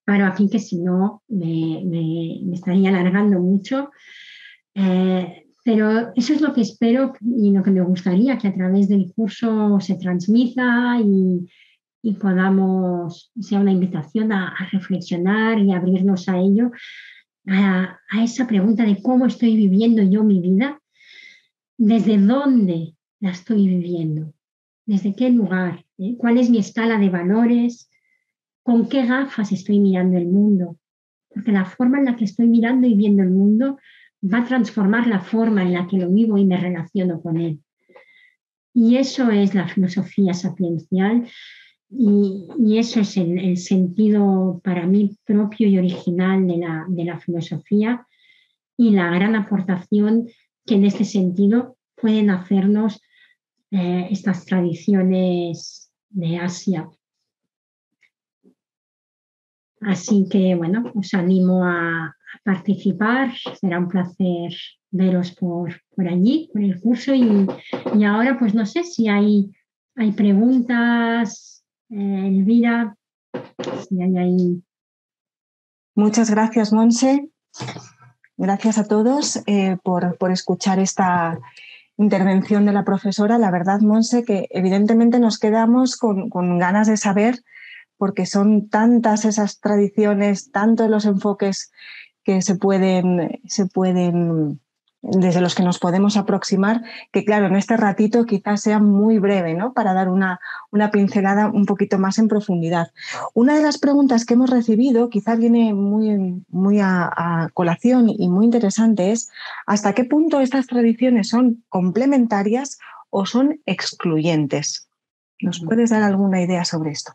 paro aquí que si no me, estaría alargando mucho. Eh, pero eso es lo que espero y lo que me gustaría que a través del curso se transmita y, podamos, sea una invitación a, reflexionar y abrirnos a ello, a, esa pregunta de cómo estoy viviendo yo mi vida, desde dónde la estoy viviendo, desde qué lugar, ¿eh? cuál es mi escala de valores, con qué gafas estoy mirando el mundo, porque la forma en la que estoy mirando y viendo el mundo va a transformar la forma en la que lo vivo y me relaciono con él. Y eso es la filosofía sapiencial y, eso es el, sentido para mí propio y original de la, filosofía y la gran aportación que en este sentido pueden hacernos eh, estas tradiciones de Asia. Así que, bueno, os animo a, participar. Será un placer veros por, por allí, por el curso. Y, ahora, pues no sé si hay, hay preguntas, Elvira, si hay ahí. Muchas gracias, Monse. Gracias a todos eh, por, escuchar esta intervención de la profesora. La verdad, Monse, que evidentemente nos quedamos con, con ganas de saber, porque son tantas esas tradiciones, tantos los enfoques que se pueden, se pueden desde los que nos podemos aproximar, que claro, en este ratito quizás sea muy breve, ¿no? Para dar una, una pincelada un poquito más en profundidad. Una de las preguntas que hemos recibido, quizás viene muy, muy a, colación y muy interesante, es ¿hasta qué punto estas tradiciones son complementarias o son excluyentes? ¿Nos puedes dar alguna idea sobre esto?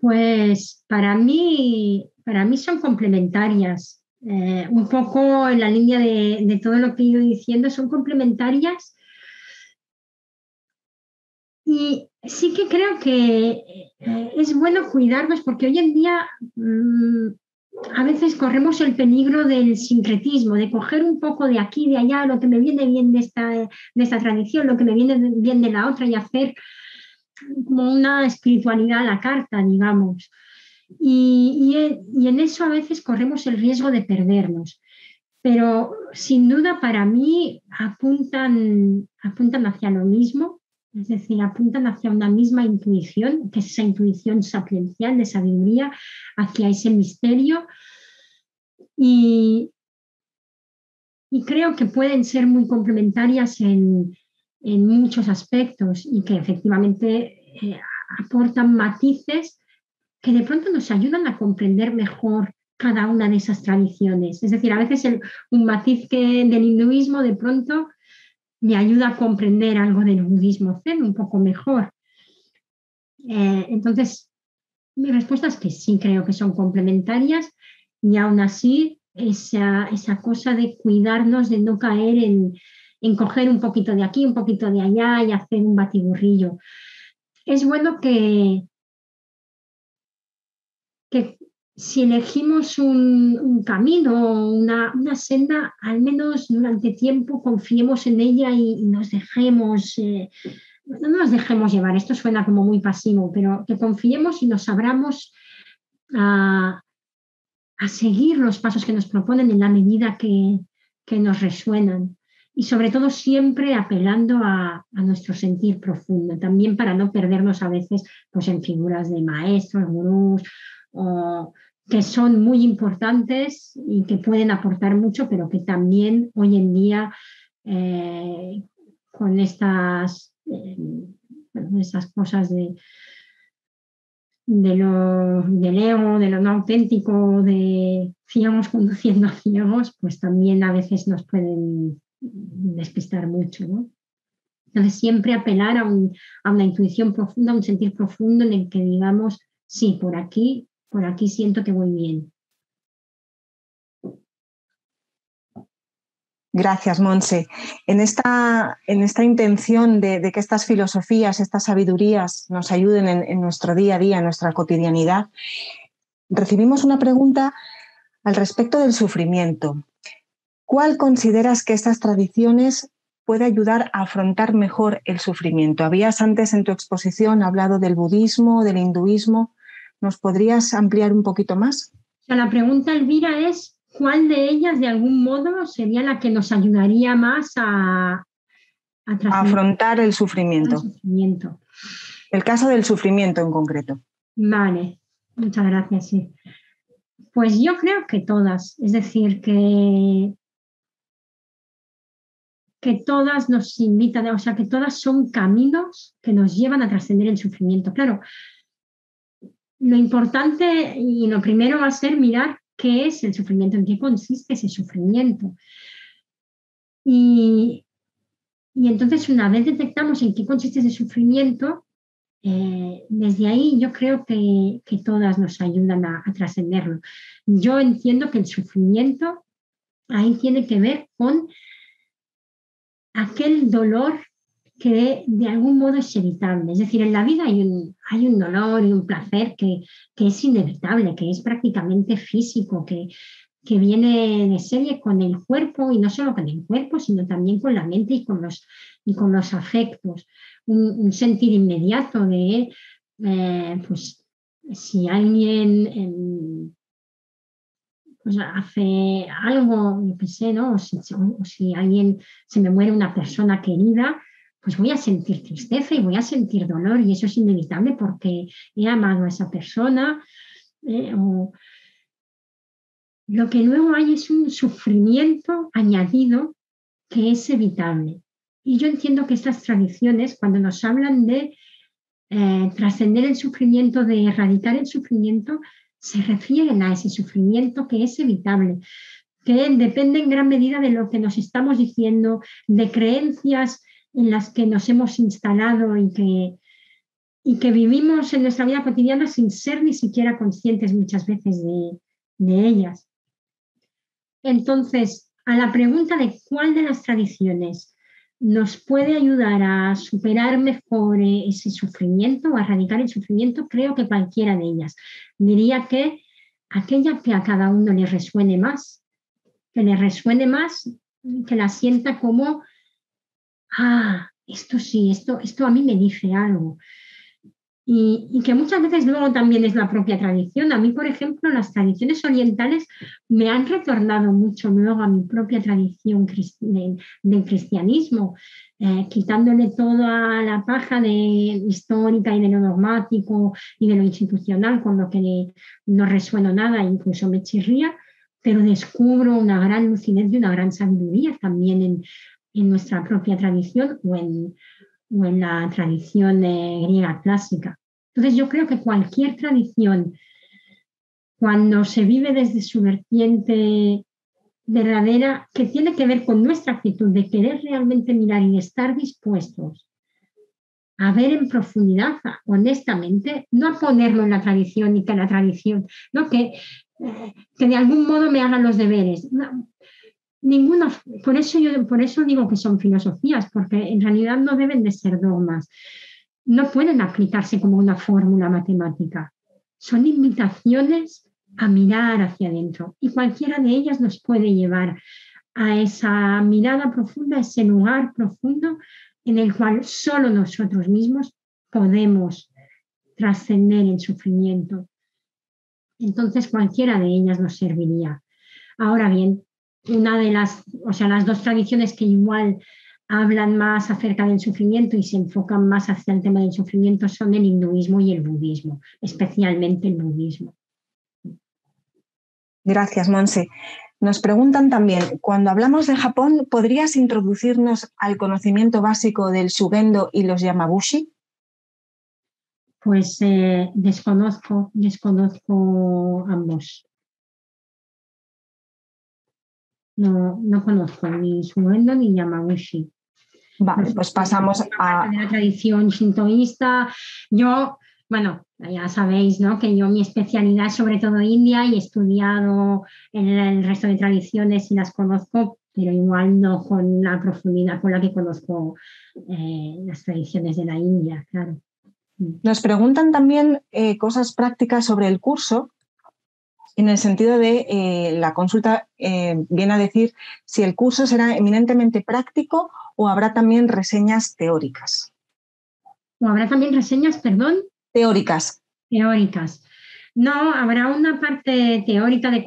Pues para mí, para mí son complementarias eh, un poco en la línea de, todo lo que he ido diciendo, son complementarias. Y sí que creo que eh, es bueno cuidarnos porque hoy en día mm, a veces corremos el peligro del sincretismo, de coger un poco de aquí, de allá, lo que me viene bien de esta, de esta tradición, lo que me viene bien de la otra y hacer como una espiritualidad a la carta, digamos. Y, en eso a veces corremos el riesgo de perdernos. Pero sin duda para mí apuntan, apuntan hacia lo mismo, es decir, apuntan hacia una misma intuición, que es esa intuición sapiencial de sabiduría, hacia ese misterio. Y, creo que pueden ser muy complementarias en, muchos aspectos y que efectivamente eh, aportan matices que de pronto nos ayudan a comprender mejor cada una de esas tradiciones. Es decir, a veces un matiz que, del hinduismo de pronto me ayuda a comprender algo del budismo zen un poco mejor. Eh, entonces, mi respuesta es que sí creo que son complementarias y aún así esa, esa cosa de cuidarnos de no caer en, en coger un poquito de aquí, un poquito de allá y hacer un batiburrillo. Es bueno que, que si elegimos un, camino, una, una, senda, al menos durante tiempo confiemos en ella y, nos dejemos, eh, no nos dejemos llevar, esto suena como muy pasivo, pero que confiemos y nos abramos a, seguir los pasos que nos proponen en la medida que, nos resuenan. Y sobre todo siempre apelando a, a, nuestro sentir profundo, también para no perdernos a veces pues, en figuras de maestros, gurús que son muy importantes y que pueden aportar mucho, pero que también hoy en día eh, con estas, eh, cosas de, de lo, del ego, de lo no auténtico, de ciegos conduciendo a ciegos, pues también a veces nos pueden despistar mucho. Entonces, siempre apelar a, a, una intuición profunda, a un sentir profundo en el que digamos, sí, por aquí por aquí siento que voy bien. Gracias, Monse. En esta, en esta intención de, que estas filosofías, estas sabidurías nos ayuden en, nuestro día a día, en nuestra cotidianidad, recibimos una pregunta al respecto del sufrimiento. ¿Cuál consideras que estas tradiciones puede ayudar a afrontar mejor el sufrimiento? Habías antes en tu exposición hablado del budismo, del hinduismo. ¿Nos podrías ampliar un poquito más? la pregunta, Elvira, es cuál de ellas de algún modo sería la que nos ayudaría más a, afrontar el sufrimiento. el sufrimiento. El caso del sufrimiento en concreto. Vale, muchas gracias. Sí. Pues yo creo que todas, es decir, que, que todas nos invitan, o sea, que todas son caminos que nos llevan a trascender el sufrimiento. Claro, lo importante y lo primero va a ser mirar qué es el sufrimiento, en qué consiste ese sufrimiento. Y, entonces una vez detectamos en qué consiste ese sufrimiento, eh, desde ahí yo creo que, todas nos ayudan a trascenderlo. Yo entiendo que el sufrimiento ahí tiene que ver con aquel dolor que de algún modo es evitable. Es decir, en la vida hay un, hay un dolor y un placer que, es inevitable, que es prácticamente físico, que, que viene de serie con el cuerpo y no solo con el cuerpo, sino también con la mente y con los, y con los afectos. Un, sentir inmediato de, eh, pues, si alguien pues hace algo, yo qué sé, ¿no? O si, alguien se me muere una persona querida, pues voy a sentir tristeza y voy a sentir dolor y eso es inevitable porque he amado a esa persona. ¿eh? Lo que luego hay es un sufrimiento añadido que es evitable. Y yo entiendo que estas tradiciones, cuando nos hablan de eh, trascender el sufrimiento, de erradicar el sufrimiento, se refieren a ese sufrimiento que es evitable, que depende en gran medida de lo que nos estamos diciendo, de creencias en las que nos hemos instalado y que, y que vivimos en nuestra vida cotidiana sin ser ni siquiera conscientes muchas veces de ellas. Entonces, a la pregunta de cuál de las tradiciones nos puede ayudar a superar mejor ese sufrimiento o a erradicar el sufrimiento, creo que cualquiera de ellas. Diría que aquella que a cada uno le resuene más, que le resuene más, que la sienta como, ah, esto sí, esto, esto a mí me dice algo y, que muchas veces luego también es la propia tradición. A mí, por ejemplo, las tradiciones orientales me han retornado mucho luego a mi propia tradición del cristianismo, eh, quitándole toda la paja de histórica y de lo dogmático y de lo institucional, con lo que no resueno nada, incluso me chirría, pero descubro una gran lucidez y una gran sabiduría también en, en nuestra propia tradición o en, o en la tradición eh, griega clásica. Entonces yo creo que cualquier tradición, cuando se vive desde su vertiente verdadera, que tiene que ver con nuestra actitud de querer realmente mirar y estar dispuestos a ver en profundidad, honestamente, no a ponerlo en la tradición y que la tradición, no que, que de algún modo me hagan los deberes. Ninguna, por eso yo por eso digo que son filosofías, porque en realidad no deben de ser dogmas no pueden aplicarse como una fórmula matemática. Son invitaciones a mirar hacia adentro y cualquiera de ellas nos puede llevar a esa mirada profunda, a ese lugar profundo en el cual solo nosotros mismos podemos trascender el sufrimiento. Entonces cualquiera de ellas nos serviría. Ahora bien, una de las, o sea, las dos tradiciones que igual hablan más acerca del sufrimiento y se enfocan más hacia el tema del sufrimiento son el hinduismo y el budismo, especialmente el budismo. Gracias, Monse. Nos preguntan también, cuando hablamos de Japón, ¿podrías introducirnos al conocimiento básico del Shugendo y los Yamabushi? Pues eh, desconozco, desconozco ambos. No, no conozco ni Shugendo ni Yamabushi. Vale, pues pasamos a... la tradición shintoísta. Yo, bueno, ya sabéis, ¿no? Que yo mi especialidad es sobre todo India y he estudiado en el resto de tradiciones y las conozco, pero igual no con la profundidad con la que conozco eh, las tradiciones de la India, claro. Nos preguntan también eh, cosas prácticas sobre el curso, en el sentido de eh, la consulta viene a decir si el curso será eminentemente práctico o habrá también reseñas teóricas? ¿O habrá también reseñas, perdón? Teóricas. Teóricas. No, habrá una parte teórica de,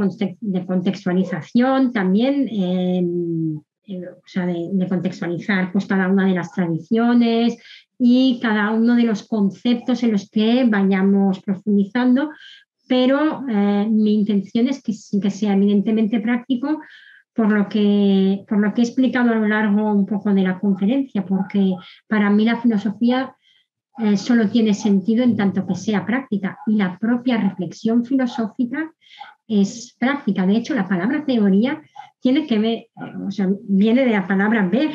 contextualización también, em, eh, o sea, de, contextualizar pues, cada una de las tradiciones y cada uno de los conceptos en los que vayamos profundizando, pero eh, mi intención es que que sea evidentemente práctico por lo, que, por lo que he explicado a lo largo un poco de la conferencia, porque para mí la filosofía eh, solo tiene sentido en tanto que sea práctica y la propia reflexión filosófica es práctica. De hecho, la palabra teoría tiene que ver, o sea, viene de la palabra ver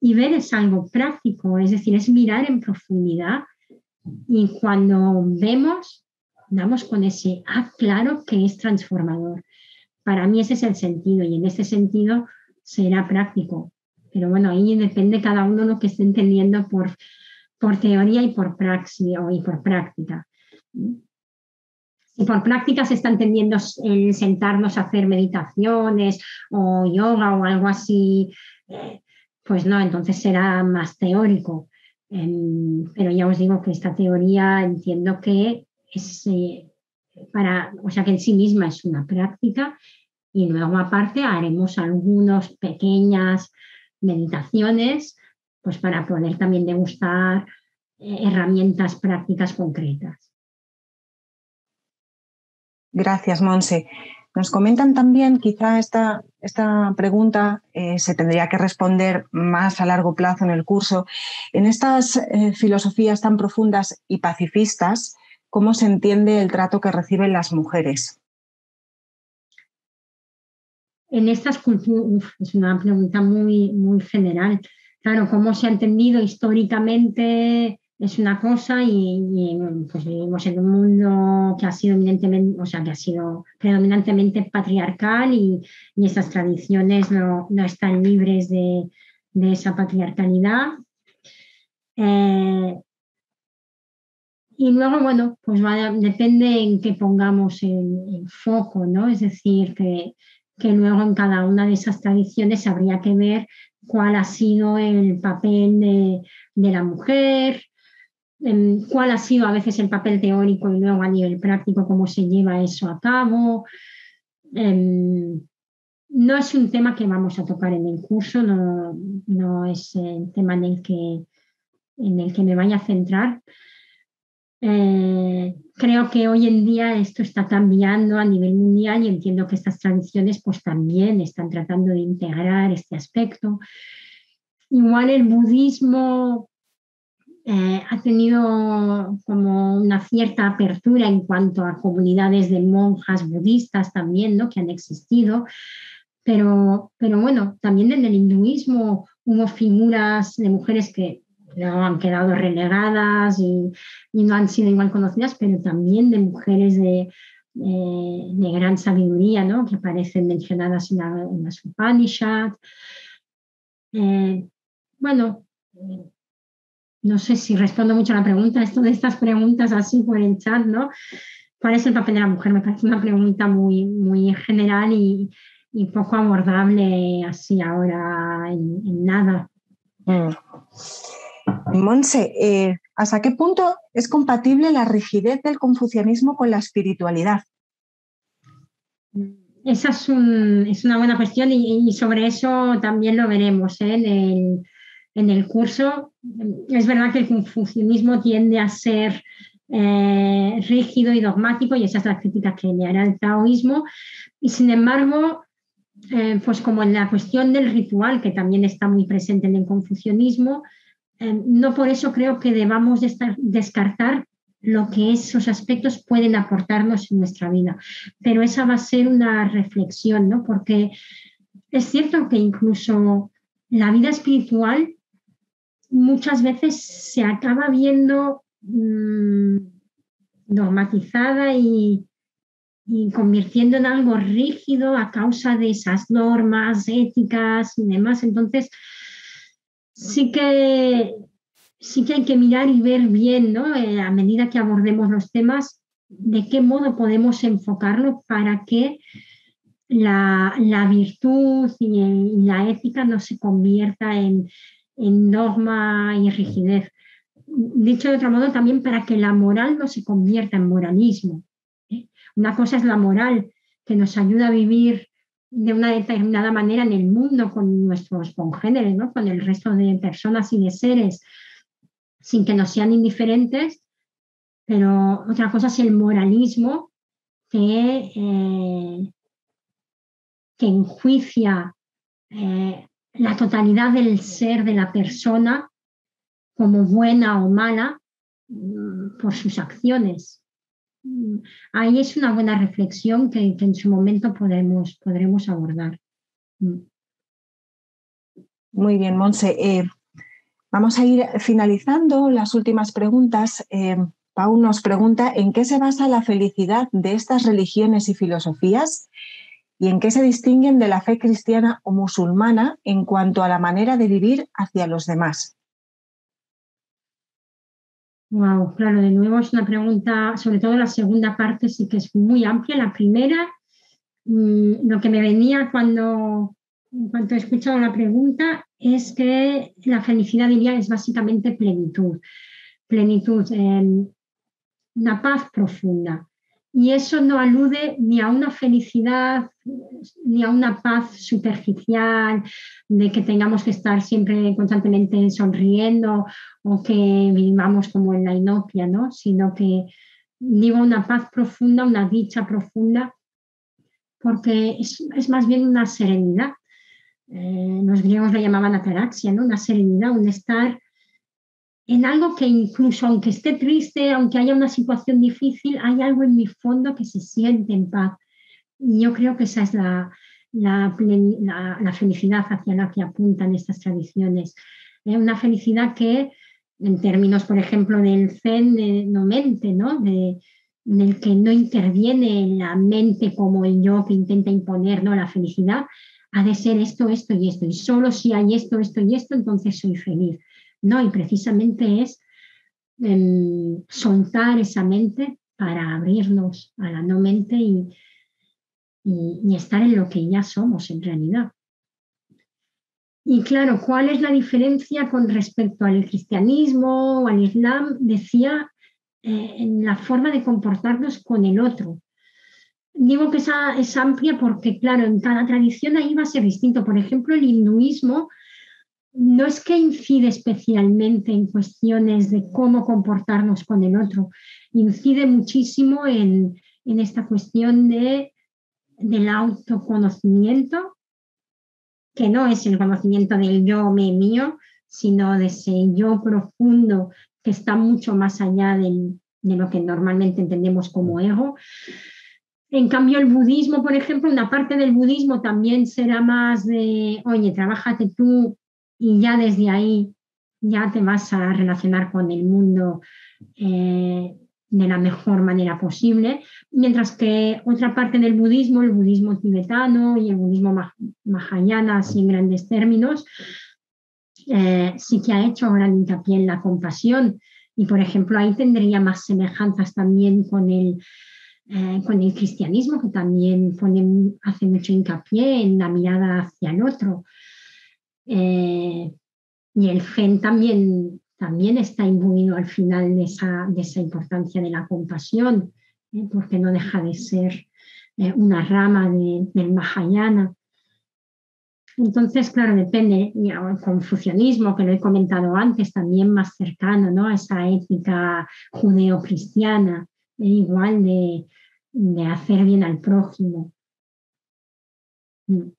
y ver es algo práctico, es decir, es mirar en profundidad y cuando vemos, damos con ese, ah, claro que es transformador. Para mí ese es el sentido y en ese sentido será práctico. Pero bueno, ahí depende cada uno lo que esté entendiendo por, por teoría y por praxis o y por práctica. Si por práctica se está entendiendo el sentarnos a hacer meditaciones o yoga o algo así, eh, pues no, entonces será más teórico. Em, pero ya os digo que esta teoría entiendo que eh, para, o sea que en sí misma es una práctica y luego aparte haremos algunas pequeñas meditaciones pues para poder también degustar eh, herramientas prácticas concretas. Gracias, Monse. Nos comentan también, quizá esta, esta pregunta eh, se tendría que responder más a largo plazo en el curso. En estas filosofías tan profundas y pacifistas, ¿cómo se entiende el trato que reciben las mujeres? En estas culturas, es una pregunta muy, muy general. Claro, ¿cómo se ha entendido históricamente es una cosa y, pues vivimos en un mundo que ha sido evidentemente, o sea, que ha sido predominantemente patriarcal y, y esas tradiciones no, no, están libres de, de esa patriarcalidad. Eh, y luego, bueno, pues depende en qué pongamos el, foco, ¿no? Es decir, que, que luego en cada una de esas tradiciones habría que ver cuál ha sido el papel de, de la mujer, cuál ha sido a veces el papel teórico y luego a nivel práctico cómo se lleva eso a cabo. Em, no es un tema que vamos a tocar en el curso, no, no es el tema en el que, en el que me vaya a centrar. Eh, creo que hoy en día esto está cambiando a nivel mundial y entiendo que estas tradiciones pues también están tratando de integrar este aspecto. Igual el budismo eh, ha tenido como una cierta apertura en cuanto a comunidades de monjas budistas también, ¿no? que han existido, pero, pero bueno, también en el hinduismo hubo figuras de mujeres que no han quedado relegadas y, no han sido igual conocidas, pero también de mujeres de, de gran sabiduría, ¿no? que aparecen mencionadas en, la, las Upanishads. Eh, bueno, no sé si respondo mucho a la pregunta, esto de estas preguntas así por el chat, ¿no? ¿Cuál es el papel de la mujer? Me parece una pregunta muy, muy general y, poco abordable así ahora en, nada. Mm. Monse, eh, ¿hasta qué punto es compatible la rigidez del confucianismo con la espiritualidad? Esa es, una buena cuestión y, sobre eso también lo veremos ¿eh? en el en el curso. Es verdad que el confucianismo tiende a ser eh, rígido y dogmático, y esa es la crítica que le hará el taoísmo. Y sin embargo, eh, pues como en la cuestión del ritual, que también está muy presente en el confucianismo, eh, no por eso creo que debamos descartar lo que esos aspectos pueden aportarnos en nuestra vida. Pero esa va a ser una reflexión, ¿no? Porque es cierto que incluso la vida espiritual muchas veces se acaba viendo mm, normatizada y, convirtiendo en algo rígido a causa de esas normas éticas y demás. Entonces, sí que, sí que hay que mirar y ver bien, ¿no? Eh, a medida que abordemos los temas, de qué modo podemos enfocarlo para que la, virtud y la ética no se convierta en, en norma y rigidez. Dicho de otro modo, también para que la moral no se convierta en moralismo. ¿eh? Una cosa es la moral, que nos ayuda a vivir de una determinada manera en el mundo con nuestros congéneres, ¿no? con el resto de personas y de seres, sin que nos sean indiferentes, pero otra cosa es el moralismo que, eh, que enjuicia eh, la totalidad del ser de la persona como buena o mala mm, por sus acciones. Mm, ahí es una buena reflexión que, en su momento podremos, abordar. Mm. Muy bien, Monse. Eh, vamos a ir finalizando las últimas preguntas. Eh, nos pregunta en qué se basa la felicidad de estas religiones y filosofías y en qué se distinguen de la fe cristiana o musulmana en cuanto a la manera de vivir hacia los demás. Wow, claro, de nuevo es una pregunta, sobre todo la segunda parte sí que es muy amplia. La primera, mm, lo que me venía cuando, en cuanto he escuchado la pregunta, es que la felicidad diría es básicamente plenitud. Plenitud, una paz profunda. Y eso no alude ni a una felicidad, ni a una paz superficial, de que tengamos que estar siempre constantemente sonriendo o que vivamos como en la inopia, ¿no? sino que digo una paz profunda, una dicha profunda, porque es, más bien una serenidad. Eh, los griegos la llamaban ataraxia, ¿no? una serenidad, un estar en algo que incluso aunque esté triste, aunque haya una situación difícil, hay algo en mi fondo que se siente en paz. Y yo creo que esa es la, felicidad hacia la que apuntan estas tradiciones. Es una felicidad que, en términos, por ejemplo, del zen, no mente, ¿no? En el que no interviene la mente como el yo que intenta imponer ¿no? la felicidad, ha de ser esto, esto y esto. Y solo si hay esto, esto y esto, entonces soy feliz. No, y precisamente es em, soltar esa mente para abrirnos a la no mente y, y, estar en lo que ya somos en realidad. Y claro, ¿cuál es la diferencia con respecto al cristianismo o al islam? Decía eh, en la forma de comportarnos con el otro. Digo que esa es amplia porque, claro, en cada tradición ahí va a ser distinto. Por ejemplo, el hinduismo no es que incide especialmente en cuestiones de cómo comportarnos con el otro, incide muchísimo en, esta cuestión de, del autoconocimiento, que no es el conocimiento del yo me mío, sino de ese yo profundo que está mucho más allá de lo que normalmente entendemos como ego. En cambio, el budismo, por ejemplo, una parte del budismo también será más de, oye, trabájate tú y ya desde ahí ya te vas a relacionar con el mundo eh, de la mejor manera posible, mientras que otra parte del budismo, el budismo tibetano y el budismo mahayana, así en grandes términos, eh, sí que ha hecho gran hincapié en la compasión y, por ejemplo, ahí tendría más semejanzas también con el, eh, con el cristianismo, que también pone, hace mucho hincapié en la mirada hacia el otro. Eh, y el gen también, también está imbuido al final de esa, de esa importancia de la compasión, ¿eh? porque no deja de ser eh, una rama del Mahayana. Entonces, claro, depende, el confucianismo, que lo he comentado antes, también más cercano ¿no? a esa ética judeo-cristiana, igual de, de, hacer bien al prójimo. Mm.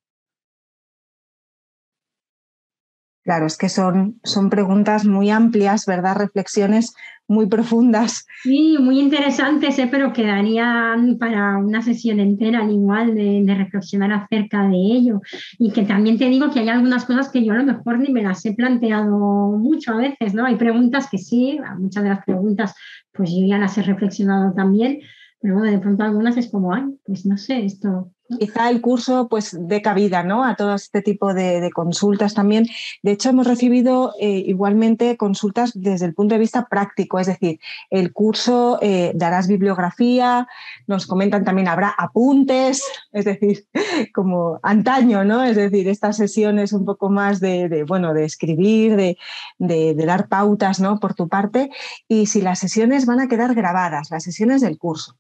Claro, es que son, son preguntas muy amplias, ¿verdad? Reflexiones muy profundas. Sí, muy interesantes, ¿eh? pero quedarían para una sesión entera al igual de, reflexionar acerca de ello. Y que también te digo que hay algunas cosas que yo a lo mejor ni me las he planteado mucho a veces, ¿no? Hay preguntas que sí, muchas de las preguntas pues yo ya las he reflexionado también, pero bueno, de pronto algunas es como, ay, pues no sé, esto Quizá el curso pues dé cabida ¿no? a todo este tipo de, consultas también. De hecho, hemos recibido eh, igualmente consultas desde el punto de vista práctico, es decir, el curso eh, darás bibliografía, nos comentan también habrá apuntes, es decir, como antaño, ¿no? Es decir, estas sesiones un poco más de, bueno, de escribir, de, de, dar pautas ¿no? por tu parte, y si las sesiones van a quedar grabadas, las sesiones del curso.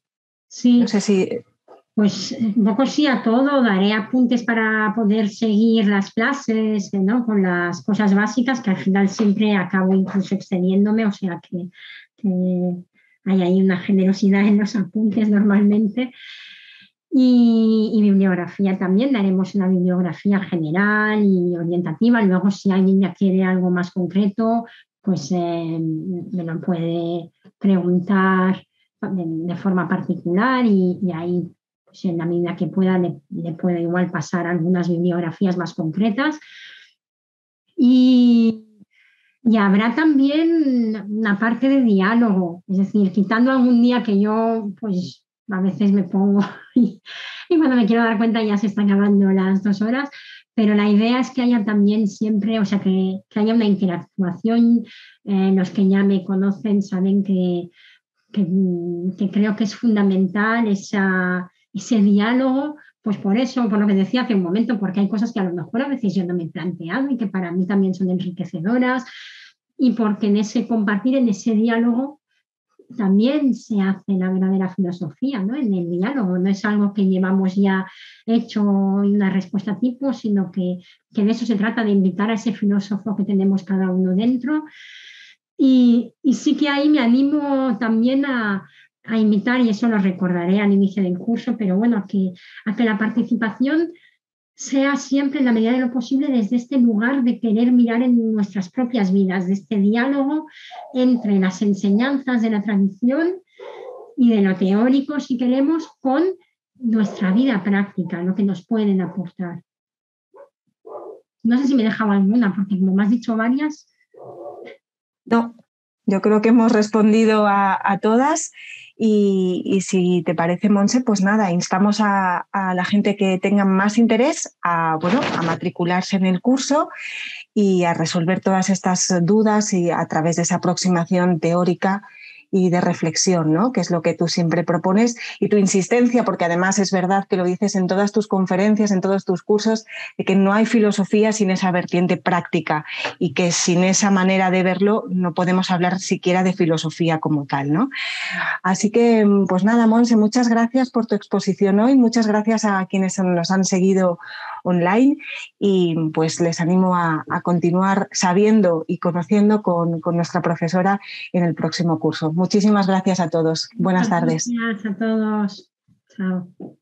Sí. No sé si pues un poco sí a todo, daré apuntes para poder seguir las clases, ¿no? Con las cosas básicas que al final siempre acabo incluso extendiéndome, o sea que, hay ahí una generosidad en los apuntes normalmente. Y, bibliografía también, daremos una bibliografía general y orientativa. Luego, si alguien ya quiere algo más concreto, pues eh, me lo puede preguntar de, forma particular y ahí en la medida que pueda, le, puedo igual pasar algunas bibliografías más concretas. Y, habrá también una parte de diálogo, es decir, quitando algún día que yo, pues a veces me pongo y, cuando me quiero dar cuenta ya se están acabando las dos horas, pero la idea es que haya también siempre, o sea, que, haya una interactuación. Eh, los que ya me conocen saben que, que, creo que es fundamental esa, ese diálogo, pues por eso, por lo que decía hace un momento, porque hay cosas que a lo mejor a veces yo no me he planteado y que para mí también son enriquecedoras, y porque en ese compartir, en ese diálogo, también se hace la verdadera filosofía, ¿no? En el diálogo, no es algo que llevamos ya hecho una respuesta tipo, sino que, que de eso se trata, de invitar a ese filósofo que tenemos cada uno dentro. Y, y sí que ahí me animo también a, a invitar, y eso lo recordaré al inicio del curso, pero bueno, a que, a que la participación sea siempre en la medida de lo posible desde este lugar de querer mirar en nuestras propias vidas, de este diálogo entre las enseñanzas de la tradición y de lo teórico, si queremos, con nuestra vida práctica, lo que nos pueden aportar. No sé si me he dejado alguna, porque como me has dicho varias. No, yo creo que hemos respondido a todas. Y, si te parece, Monse, pues nada, instamos a, la gente que tenga más interés a, bueno, a matricularse en el curso y a resolver todas estas dudas y a través de esa aproximación teórica y de reflexión, ¿no? Que es lo que tú siempre propones y tu insistencia, porque además es verdad que lo dices en todas tus conferencias, en todos tus cursos, de que no hay filosofía sin esa vertiente práctica y que sin esa manera de verlo no podemos hablar siquiera de filosofía como tal, ¿no? Así que, pues nada, Monse, muchas gracias por tu exposición hoy, muchas gracias a quienes nos han seguido online y pues les animo a, continuar sabiendo y conociendo con, con, nuestra profesora en el próximo curso. Muchísimas gracias a todos. Buenas tardes. Gracias a todos. Chao.